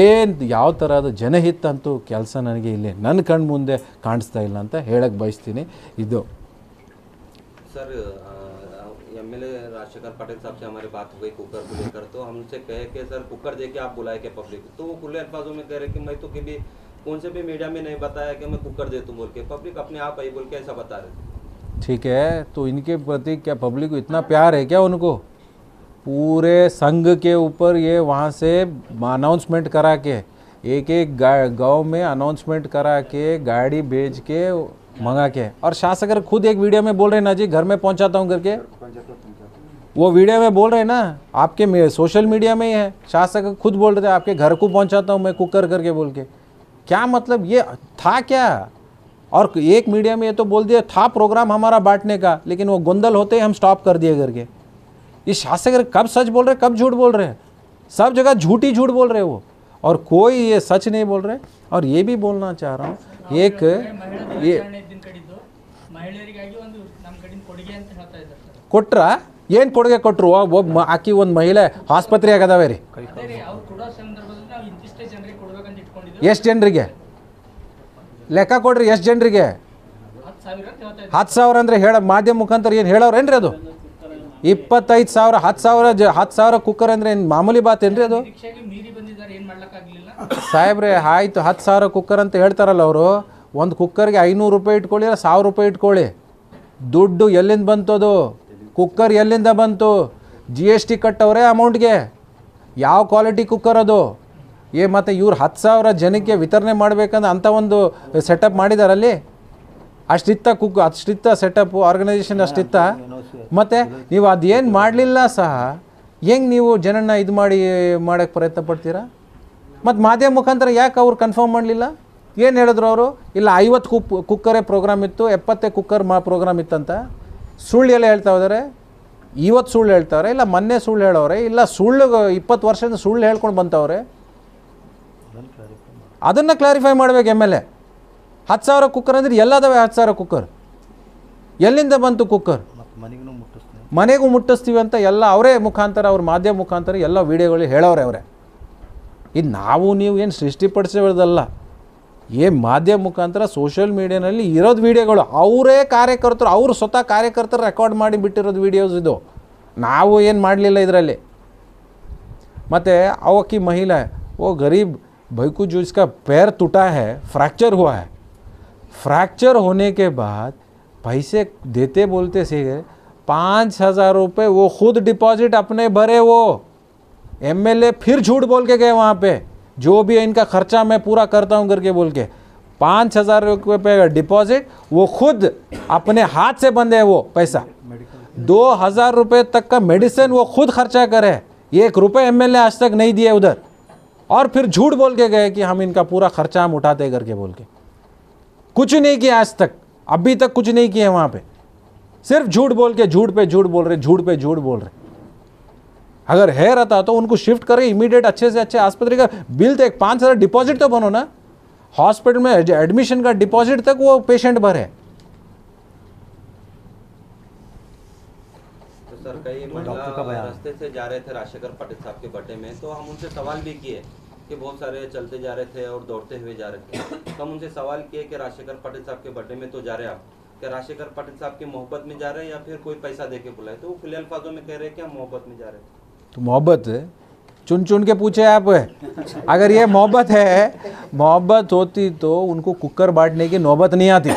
ಏನು ಯಾವ ಥರದ ಜನಹಿತ ಅಂತೂ ಕೆಲಸ ನನಗೆ ಇಲ್ಲಿ ನನ್ನ ಕಣ್ಣು ಮುಂದೆ ಕಾಣಿಸ್ತಾ ಇಲ್ಲ ಅಂತ ಹೇಳಕ್ಕೆ ಬಯಸ್ತೀನಿ ಇದು sir M L Rajashekhar Patel sahab से हमारी बात हो गई कुकर को लेकर तो हमसे कहे कि सर कुकर दे के आप बुलाए के पब्लिक तो वो खुले अल्फाजों में कह रहे कि मैं तो कभी कौन से भी मीडिया में नहीं बताया कि मैं कुकर दे दूँ बोल के। पब्लिक अपने आप आई बोल के ऐसा बता रहे ठीक है तो इनके प्रति क्या पब्लिक को इतना प्यार है क्या उनको? पूरे संघ के ऊपर ये वहाँ से अनाउंसमेंट करा के एक एक गाँव में अनाउंसमेंट करा के, गाड़ी भेज के मंगा के। और शासक खुद एक वीडियो में बोल रहे हैं, ना जी, घर में पहुंचाता हूँ करके। वो वीडियो में बोल रहे हैं ना, आपके सोशल मीडिया में ही है। शासक खुद बोल रहे थे, आपके घर को पहुंचाता हूँ मैं कुकर करके, बोल के। क्या मतलब ये था क्या और एक मीडिया में ये तो बोल दिया था प्रोग्राम हमारा बांटने का लेकिन वो गोंदल होते ही हम स्टॉप कर दिए करके ये शासक कब सच बोल रहे कब झूठ बोल रहे हैं सब जगह झूठी झूठ बोल रहे हैं वो और कोई ये सच नहीं बोल रहे और ये भी बोलना चाह रहा हूँ एक ये ದಿನ ಕಡಿದ್ದು ಮಹಿಳೆಯರಿಗಾಗಿ ಒಂದು ನಮ್ಮ ಕಡೆಯಿಂದ ಕೊಡುಗೆ ಅಂತ ಹೇಳ್ತಾ ಇದ್ದಾರೆ ಸರ್ ಕೊಟ್ರ ಏನು ಕೊಡುಗೆ ಕೊಟ್ಟರು ಒಬ್ಬ ಆಕಿ ಒಂದು ಮಹಿಳೆ ಆಸ್ಪತ್ರೆಯಾಗ ಅದಾವೆ ರೀ ಎಷ್ಟು ಜನರಿಗೆ? ಲೆಕ್ಕ ಕೊಡ್ರಿ, ಎಷ್ಟು ಜನರಿಗೆ? ಹತ್ತು ಸಾವಿರ ಅಂದರೆ ಹೇಳ, ಮಾಧ್ಯಮ ಮುಖಾಂತರ ಏನು ಹೇಳೋರೇನ್ರಿ ಅದು? ಇಪ್ಪತ್ತೈದು ಸಾವಿರ ಹತ್ತು ಸಾವಿರ ಜ ಹತ್ತು ಸಾವಿರ ಕುಕ್ಕರ್ ಅಂದರೆ ಏನು ಮಾಮೂಲಿ ಬಾತ್ ಏನ್ರಿ ಅದು? ಸಾಹೇಬ್ರೆ, ಆಯಿತು ಹತ್ತು ಸಾವಿರ ಕುಕ್ಕರ್ ಅಂತ ಹೇಳ್ತಾರಲ್ಲ ಅವರು. ಒಂದು ಕುಕ್ಕರ್ಗೆ ಐನೂರು ರೂಪಾಯಿ ಇಟ್ಕೊಳ್ಳಿ ಸಾವಿರ ರೂಪಾಯಿ ಇಟ್ಕೊಳ್ಳಿ. ದುಡ್ಡು ಎಲ್ಲಿಂದ ಬಂತು ಅದು ಕುಕ್ಕರ್ ಎಲ್ಲಿಂದ ಬಂತು? ಜಿ ಎಸ್ ಟಿ ಕಟ್ಟವ್ರೆ ಅಮೌಂಟ್ಗೆ ಯಾವ ಕ್ವಾಲಿಟಿ ಕುಕ್ಕರ್ ಅದು? ಏ, ಮತ್ತು ಇವ್ರು ಹತ್ತು ಸಾವಿರ ಜನಕ್ಕೆ ವಿತರಣೆ ಮಾಡಬೇಕಂದ್ರೆ ಅಂಥ ಒಂದು ಸೆಟಪ್ ಮಾಡಿದಾರಲ್ಲಿ? ಅಷ್ಟಿತ್ತ ಕುಕ್, ಅಷ್ಟಿತ್ತ ಸೆಟಪ್ಪು ಆರ್ಗನೈಸೇಷನ್ ಅಷ್ಟಿತ್ತ? ಮತ್ತು ನೀವು ಅದೇನು ಮಾಡಲಿಲ್ಲ ಸಹ, ಹೆಂಗೆ ನೀವು ಜನನ ಇದು ಮಾಡಿ ಮಾಡೋಕ್ಕೆ ಪ್ರಯತ್ನ ಪಡ್ತೀರಾ? ಮತ್ತು ಮಾಧ್ಯಮ ಮುಖಾಂತರ ಯಾಕೆ ಅವ್ರು ಕನ್ಫರ್ಮ್ ಮಾಡಲಿಲ್ಲ? ಏನು ಹೇಳಿದ್ರು ಅವರು? ಇಲ್ಲ, ಐವತ್ತು ಕುಕ್ ಕುಕ್ಕರೇ ಪ್ರೋಗ್ರಾಮ್ ಇತ್ತು, ಎಪ್ಪತ್ತೇ ಕುಕ್ಕರ್ ಮಾ ಪ್ರೋಗ್ರಾಮ್ ಇತ್ತಂತ. ಸುಳ್ಳು ಎಲ್ಲ ಹೇಳ್ತಾ ಇದ್ದಾರೆ ಇವತ್ತು ಸುಳ್ಳು ಹೇಳ್ತಾವ್ರೆ, ಇಲ್ಲ ಮೊನ್ನೆ ಸುಳ್ಳು ಹೇಳೋರೆ ಇಲ್ಲ ಸುಳ್ಳು ಇಪ್ಪತ್ತು ವರ್ಷದಿಂದ ಸುಳ್ಳು ಹೇಳ್ಕೊಂಡು ಬಂತವ್ರೆ. ಅದನ್ನು ಕ್ಲಾರಿಫೈ ಮಾಡಬೇಕು ಎಂ ಎಲ್ ಎ ಹತ್ತು ಸಾವಿರ ಕುಕ್ಕರ್ ಅಂದರೆ ಎಲ್ಲದವೇ ಹತ್ತು ಸಾವಿರ ಕುಕ್ಕರ್ ಎಲ್ಲಿಂದ ಬಂತು ಕುಕ್ಕರ್ ಮನೆಗೂ ಮುಟ್ಟಿಸ್ತೀವಿ. ಅಂತ ಎಲ್ಲ ಅವರೇ ಮುಖಾಂತರ ಅವ್ರ ಮಾಧ್ಯಮ ಮುಖಾಂತರ ಎಲ್ಲ ವೀಡಿಯೋಗಳು ಹೇಳೋರೆ ಅವರೇ. ಇದು ನಾವು ನೀವು ಏನು ಸೃಷ್ಟಿಪಡಿಸಿರೋದಲ್ಲ ಏ ಮಾಧ್ಯಮ ಮುಖಾಂತರ ಸೋಷಿಯಲ್ ಮೀಡಿಯಾನಲ್ಲಿ ಇರೋದು ವೀಡಿಯೋಗಳು. ಅವರೇ ಕಾರ್ಯಕರ್ತರು ಅವರು ಸ್ವತಃ ಕಾರ್ಯಕರ್ತರು ರೆಕಾರ್ಡ್ ಮಾಡಿ ಬಿಟ್ಟಿರೋದು ವೀಡಿಯೋಸ್ ಇದು. ನಾವು ಏನು ಮಾಡಲಿಲ್ಲ ಇದರಲ್ಲಿ? ಮತ್ತು ಅವಕ್ಕಿ ಮಹಿಳೆ ಓ ಗರೀಬ್ गरीब भैकू, जो इसका पैर टूटा है, फ्रैक्चर हुआ है। फ्रैक्चर होने के बाद पैसे देते बोलते से पाँच हज़ार रुपये वो खुद डिपॉजिट अपने भरे वो। एमएलए फिर झूठ बोल के गए वहाँ पे। जो भी है इनका खर्चा मैं पूरा करता हूँ करके बोल के। पाँच हज़ार रुपये डिपॉजिट, वो खुद अपने हाथ से बंधे वो पैसा। दो हज़ार रुपये तक का मेडिसिन वो खुद खर्चा करे। एक रुपये एमएलए आज तक नहीं दिए उधर। और फिर झूठ बोल के गए कि हम इनका पूरा खर्चा हम उठाते करके बोल के। कुछ नहीं किया आज तक। अभी तक कुछ नहीं किया वहाँ पे। सिर्फ़ झूठ बोल के, झूठ पे झूठ बोल रहे, झूठ पे झूठ बोल रहे। अगर है रहता तो उनको शिफ्ट करके इमीडिएट अच्छे से अच्छे आस्पत्रि का बिल तो एक पाँच हज़ार डिपॉजिट तो बनो ना। हॉस्पिटल में एडमिशन का डिपॉजिट तक वो पेशेंट भरे। तो सर कई महिला रास्ते से जा रहे थे राजशेखर पाटिल साहब के बर्थडे में तो हम उनसे सवाल भी किए कि बहुत सारे चलते जा रहे थे और दौड़ते हुए जा रहे थे। तो हम उनसे सवाल किए कि राजशेखर पाटिल साहब के बर्थडे में तो जा रहे आप? क्या राजशेखर पाटिल साहब की मोहब्बत में जा रहे हैं या फिर कोई पैसा दे के बुलाए? तो वो खुले अल्फाजों में कह रहे हैं कि हम मोहब्बत में जा रहे हैं तो मोहब्बत चुन चुन के पूछे आप? अगर ये मोहब्बत है मोहब्बत होती तो उनको कुकर बांटने की नौबत नहीं आती।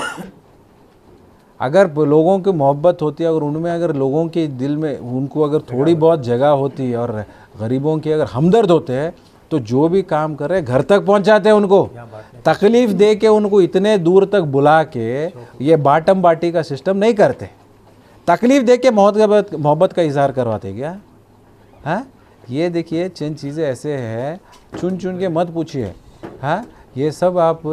अगर लोगों की मोहब्बत होती है अगर उनमें अगर लोगों के दिल में उनको अगर थोड़ी बहुत जगह होती है और गरीबों के अगर हमदर्द होते हैं तो जो भी काम कर रहे घर तक पहुंचाते हैं उनको। तकलीफ़ दे के उनको इतने दूर तक बुला के ये बाटम बाटी का सिस्टम नहीं करते। तकलीफ़ दे के मोहब्बत मोहब्बत का इजहार करवाते क्या? हाँ? ये देखिए चंद चीज़ें ऐसे हैं चुन चुन के मत पूछिए। हाँ? ये सब आप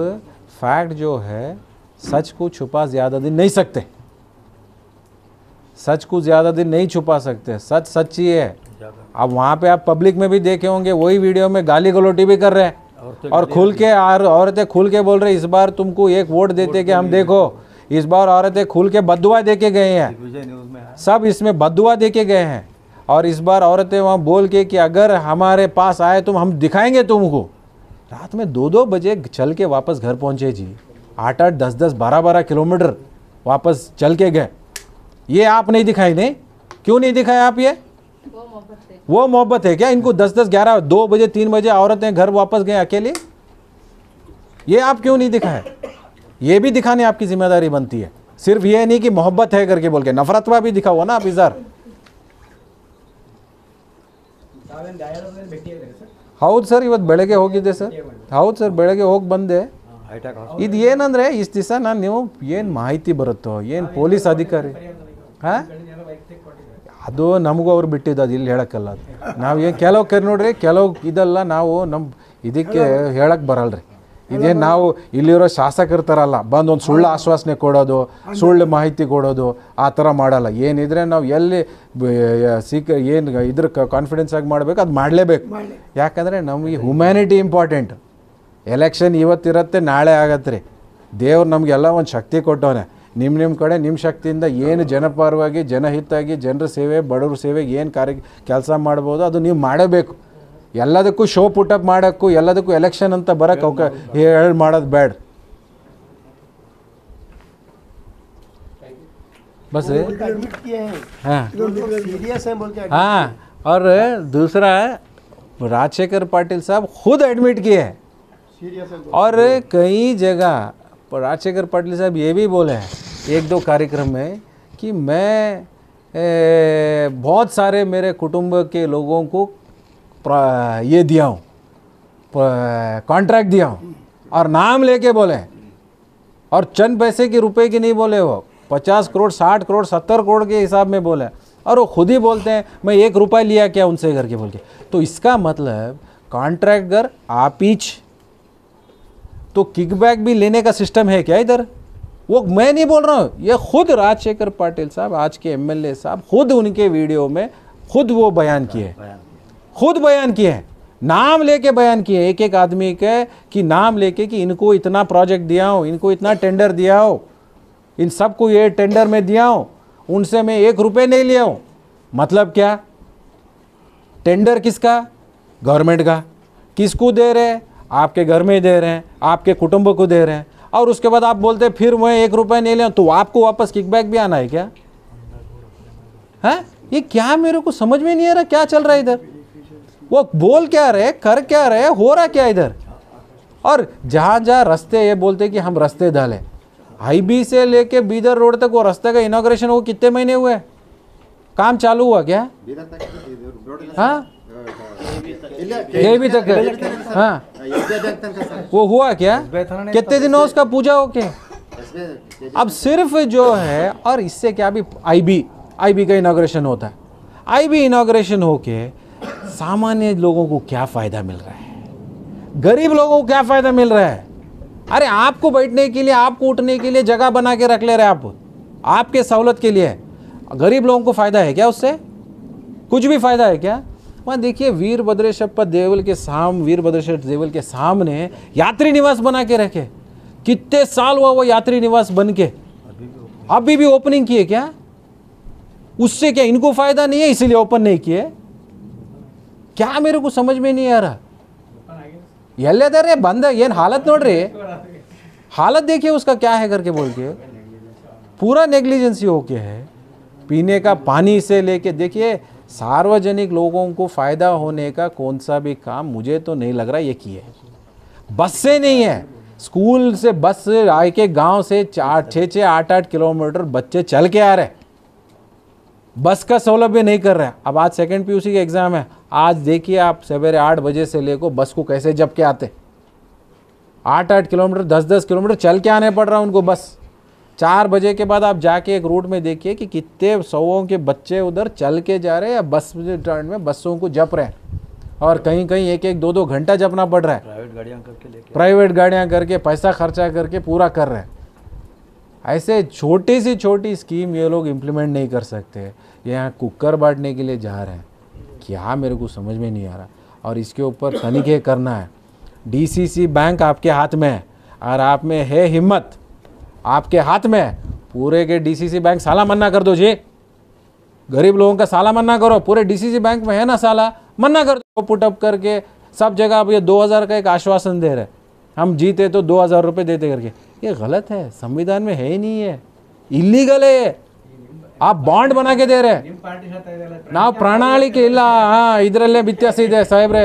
फैक्ट जो है सच को छुपा ज़्यादा दिन नहीं सकते। सच को ज़्यादा दिन नहीं छुपा सकते। सच सच्ची है। अब वहाँ पे आप पब्लिक में भी देखे होंगे वही वीडियो में गाली गलोटी भी कर रहे हैं। और खुल के औरतें खुल के बोल रहे इस बार तुमको एक वोट देते कि हम देखो इस बार औरतें खुल के बदुआ दे के गए हैं। सब इसमें बदुआ दे के गए हैं। और इस बार औरतें वहाँ बोल के कि अगर हमारे पास आए तो हम दिखाएँगे तुमको। रात में दो दो बजे चल के वापस घर पहुँचे जी। आठ आठ दस दस बारह बारह किलोमीटर वापस चल के गए ये आप नहीं दिखाई नहीं क्यों नहीं दिखाए आप ये वो मोहब्बत है क्या इनको दस दस ग्यारह दो बजे तीन बजे औरतें घर वापस गए अकेले ये आप क्यों नहीं दिखाए ये भी दिखाने आपकी जिम्मेदारी बनती है सिर्फ ये नहीं कि मोहब्बत है करके बोल के नफरतवा भी दिखाओ ना आप इधर ತಾವೇನು ಗಾಯಾಳದಲ್ಲಿ ಭೇಟಿಯಾಗಿದ್ದಾರೆ ಸರ್ ಹೌದು ಸರ್ ಇವತ್ತು ಬೆಳಗ್ಗೆ ಹೋಗಿದ್ದೆ ಸರ್ ಹೌದು ಸರ್ ಬೆಳಗ್ಗೆ ಹೋಗಿ ಬಂದೆ ಇದು ಏನಂದರೆ ಇಷ್ಟು ದಿವಸ ನಾನು ನೀವು ಏನು ಮಾಹಿತಿ ಬರುತ್ತೋ ಏನು ಪೊಲೀಸ್ ಅಧಿಕಾರಿ? ಹಾಂ? ಅದು ನಮಗೂ ಅವ್ರು ಬಿಟ್ಟಿದ್ದು ಅದು ಇಲ್ಲಿ ಹೇಳಕ್ಕಲ್ಲ ಅದು. ನಾವು ಏನು ಕೆಲವು ಕರಿ ನೋಡ್ರಿ ಕೆಲವು ಇದೆಲ್ಲ ನಾವು ನಮ್ಮ ಇದಕ್ಕೆ ಹೇಳಕ್ಕೆ ಬರಲ್ಲ ರೀ ಇದೇನು ನಾವು ಇಲ್ಲಿರೋ ಶಾಸಕರ ಥರ ಅಲ್ಲ ಬಂದು ಒಂದು ಸುಳ್ಳು ಆಶ್ವಾಸನೆ ಕೊಡೋದು ಸುಳ್ಳು ಮಾಹಿತಿ ಕೊಡೋದು ಆ ಥರ ಮಾಡಲ್ಲ. ಏನಿದ್ರೆ ನಾವು ಎಲ್ಲಿ ಸೀಕ ಏನು ಇದ್ರ ಕಾನ್ಫಿಡೆನ್ಸ್ ಆಗಿ ಮಾಡಬೇಕು ಅದು ಮಾಡಲೇಬೇಕು. ಯಾಕಂದರೆ ನಮಗೆ ಹ್ಯುಮ್ಯಾನಿಟಿ ಇಂಪಾರ್ಟೆಂಟ್ ಎಲೆಕ್ಷನ್ ಇವತ್ತಿರತ್ತೆ ನಾಳೆ ಆಗತ್ತೆ ರೀ ದೇವ್ರು ನಮಗೆಲ್ಲ ಒಂದು ಶಕ್ತಿ ಕೊಟ್ಟವನೆ ನಿಮ್ಮ ನಿಮ್ಮ ಕಡೆ ನಿಮ್ಮ ಶಕ್ತಿಯಿಂದ ಏನು ಜನಪರವಾಗಿ ಜನಹಿತಾಗಿ ಜನರ ಸೇವೆ ಬಡವ್ರ ಸೇವೆಗೆ ಏನು ಕಾರ್ಯ ಕೆಲಸ ಮಾಡ್ಬೋದು ಅದು ನೀವು ಮಾಡಬೇಕು ಎಲ್ಲದಕ್ಕೂ ಶೋ ಪುಟಪ್ ಮಾಡೋಕ್ಕೂ ಎಲ್ಲದಕ್ಕೂ ಎಲೆಕ್ಷನ್ ಅಂತ ಬರೋಕ್ಕೆ ಅವಕ ಹೇಳಿ ಮಾಡೋದು ಬೇಡ बस एडमिट किए हैं हाँ सीरियस है बोल के हाँ और दूसरा राजशेखर पाटिल साहब खुद एडमिट किए हैं सीरियस है और कई जगह राजशेखर पाटिल साहब ये भी बोले हैं एक दो कार्यक्रम में कि मैं ए, बहुत सारे मेरे कुटुंब के लोगों को ये दिया हूँ कॉन्ट्रैक्ट दिया हूँ और नाम लेके बोले और चंद पैसे की रुपए की नहीं बोले वो पचास करोड़ साठ करोड़ सत्तर करोड़ के हिसाब में बोले। और वो खुद ही बोलते हैं मैं एक रुपया लिया क्या उनसे करके बोल के? तो इसका मतलब कॉन्ट्रैक्टर आपीच तो किकबैक भी लेने का सिस्टम है क्या इधर? वो मैं नहीं बोल रहा हूँ ये खुद राजशेखर पाटिल साहब आज के एमएलए साहब खुद उनके वीडियो में खुद वो बयान किए खुद बयान किए हैं। नाम लेके बयान किए एक एक आदमी के कि नाम लेके कि इनको इतना प्रोजेक्ट दिया हो इनको इतना टेंडर दिया हो इन सबको ये टेंडर में दिया हो उनसे मैं एक रुपये नहीं लिया हूँ। मतलब क्या? टेंडर किसका? गवर्नमेंट का। किसको दे रहे आपके घर में ही दे रहे हैं आपके कुटुंब को दे रहे हैं। और उसके बाद आप बोलते हैं, फिर मैं एक रुपए नहीं ले तो आपको वापस किकबैक भी आना है क्या? है? ये क्या मेरे को समझ में नहीं आ रहा क्या चल रहा है इधर? वो बोल क्या रहे कर क्या रहे हो रहा क्या इधर? और जहाँ जहाँ रास्ते ये बोलते कि हम रास्ते डालें। आईबी से लेके बीदर रोड तक वो रास्ते का इनोग्रेशन वो कितने महीने हुए काम चालू हुआ क्या? हाँ? ये भी तक हाँ। वो हुआ क्या? कितने दिन हो उसका पूजा हो के अब सिर्फ़ जो है और इससे क्या भी आईबी आईबी का इनाग्रेशन होता है। आईबी इनाग्रेशन होके सामान्य लोगों को क्या फ़ायदा मिल रहा है? गरीब लोगों को क्या फ़ायदा मिल रहा है? अरे आपको बैठने के लिए आपको उठने के लिए जगह बना के रख ले रहे आप। आपके सहूलत के लिए। गरीब लोगों को फ़ायदा है क्या उससे? कुछ भी फ़ायदा है क्या? वहाँ देखिए वीरभद्रेश्वर देवल के साम वीरभद्रेश्वर देवल के सामने यात्री निवास बना के रखे कितने साल हुआ वो यात्री निवास बन के अभी भी ओपनिंग किए क्या उससे क्या इनको फायदा नहीं है इसीलिए ओपन नहीं किए क्या मेरे को समझ में नहीं आ रहा ಎಲ್ಲದಾರೆ ಬಂದ ಏನು हालत ನೋಡ್ರಿ हालत देखिए उसका क्या है करके बोल के पूरा नेग्लिजेंसी होके है पीने का पानी से लेके देखिए सार्वजनिक लोगों को फ़ायदा होने का कौन सा भी काम मुझे तो नहीं लग रहा, ये किए बस से नहीं है। स्कूल से, बस से आए के गाँव से चार छः छः आठ आठ किलोमीटर बच्चे चल के आ रहे बस का सौलभ्य नहीं कर रहे अब आज सेकंड पीयूसी का एग्ज़ाम है। आज देखिए आप सवेरे आठ बजे से लेकर बस को कैसे जब के आते आठ आठ किलोमीटर, दस दस किलोमीटर चल के आने पड़ रहा उनको बस। चार बजे के बाद आप जाके एक रूट में देखिए कि कितने सौओं के बच्चे उधर चल के जा रहे हैं या बस स्टैंड में बसों को जप रहे हैं। और कहीं कहीं एक एक दो दो घंटा जपना पड़ रहा है। प्राइवेट गाड़ियाँ करके लेके प्राइवेट गाड़ियाँ करके पैसा खर्चा करके पूरा कर रहे हैं। ऐसे छोटी सी छोटी स्कीम ये लोग इम्प्लीमेंट नहीं कर सकते। यहाँ कुकर बांटने के लिए जा रहे हैं। क्या मेरे को समझ में नहीं आ रहा। और इसके ऊपर तनिखे करना है। डीसीसी बैंक आपके हाथ में है। और आप में है हिम्मत। आपके हाथ में। पूरे के डीसीसी बैंक साला मन्ना कर दो जी। गरीब लोगों का साला मन्ना करो। पूरे डीसीसी बैंक में है ना साला? मन्ना कर दो। पुटअप करके सब जगह अब ये 2000 का एक आश्वासन दे रहे हम जीते तो दो हज़ार रुपये देते करके। ये गलत है। संविधान में है ही नहीं है। इलीगल है ये। आप ಬಾಂಡ್ बनाके दे रहे ನಾವು ಪ್ರಣಾಳಿಕೆ ಇಲ್ಲ ಹಾ ಇದರಲ್ಲೇ ವ್ಯತ್ಯಾಸ ಇದೆ ಸಾಹೇಬ್ರೆ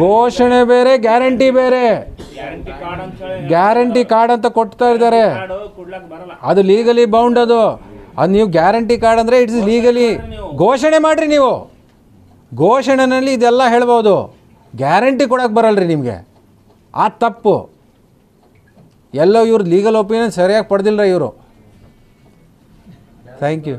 ಘೋಷಣೆ ಬೇರೆ ಗ್ಯಾರಂಟಿ ಬೇರೆ ಗ್ಯಾರಂಟಿ ಕಾರ್ಡ್ ಅಂತ ಕೊಡ್ತಾ ಇದ್ದಾರೆ ಅದು ಲೀಗಲಿ ಬೌಂಡ್ ಅದು ಅದು ನೀವು ಗ್ಯಾರಂಟಿ ಕಾರ್ಡ್ ಅಂದರೆ ಇಟ್ಸ್ ಲೀಗಲಿ ಘೋಷಣೆ ಮಾಡಿರಿ ನೀವು ಘೋಷಣೆನಲ್ಲಿ ಇದೆಲ್ಲ ಹೇಳ್ಬೋದು ಗ್ಯಾರಂಟಿ ಕೊಡೋಕೆ ಬರಲ್ರಿ ನಿಮಗೆ ಆ ತಪ್ಪು ಎಲ್ಲೋ ಇವ್ರು ಲೀಗಲ್ ಒಪಿನಿಯನ್ ಸರಿಯಾಗಿ ಪಡೆದಿಲ್ಲ ಇವರು ಥ್ಯಾಂಕ್ ಯು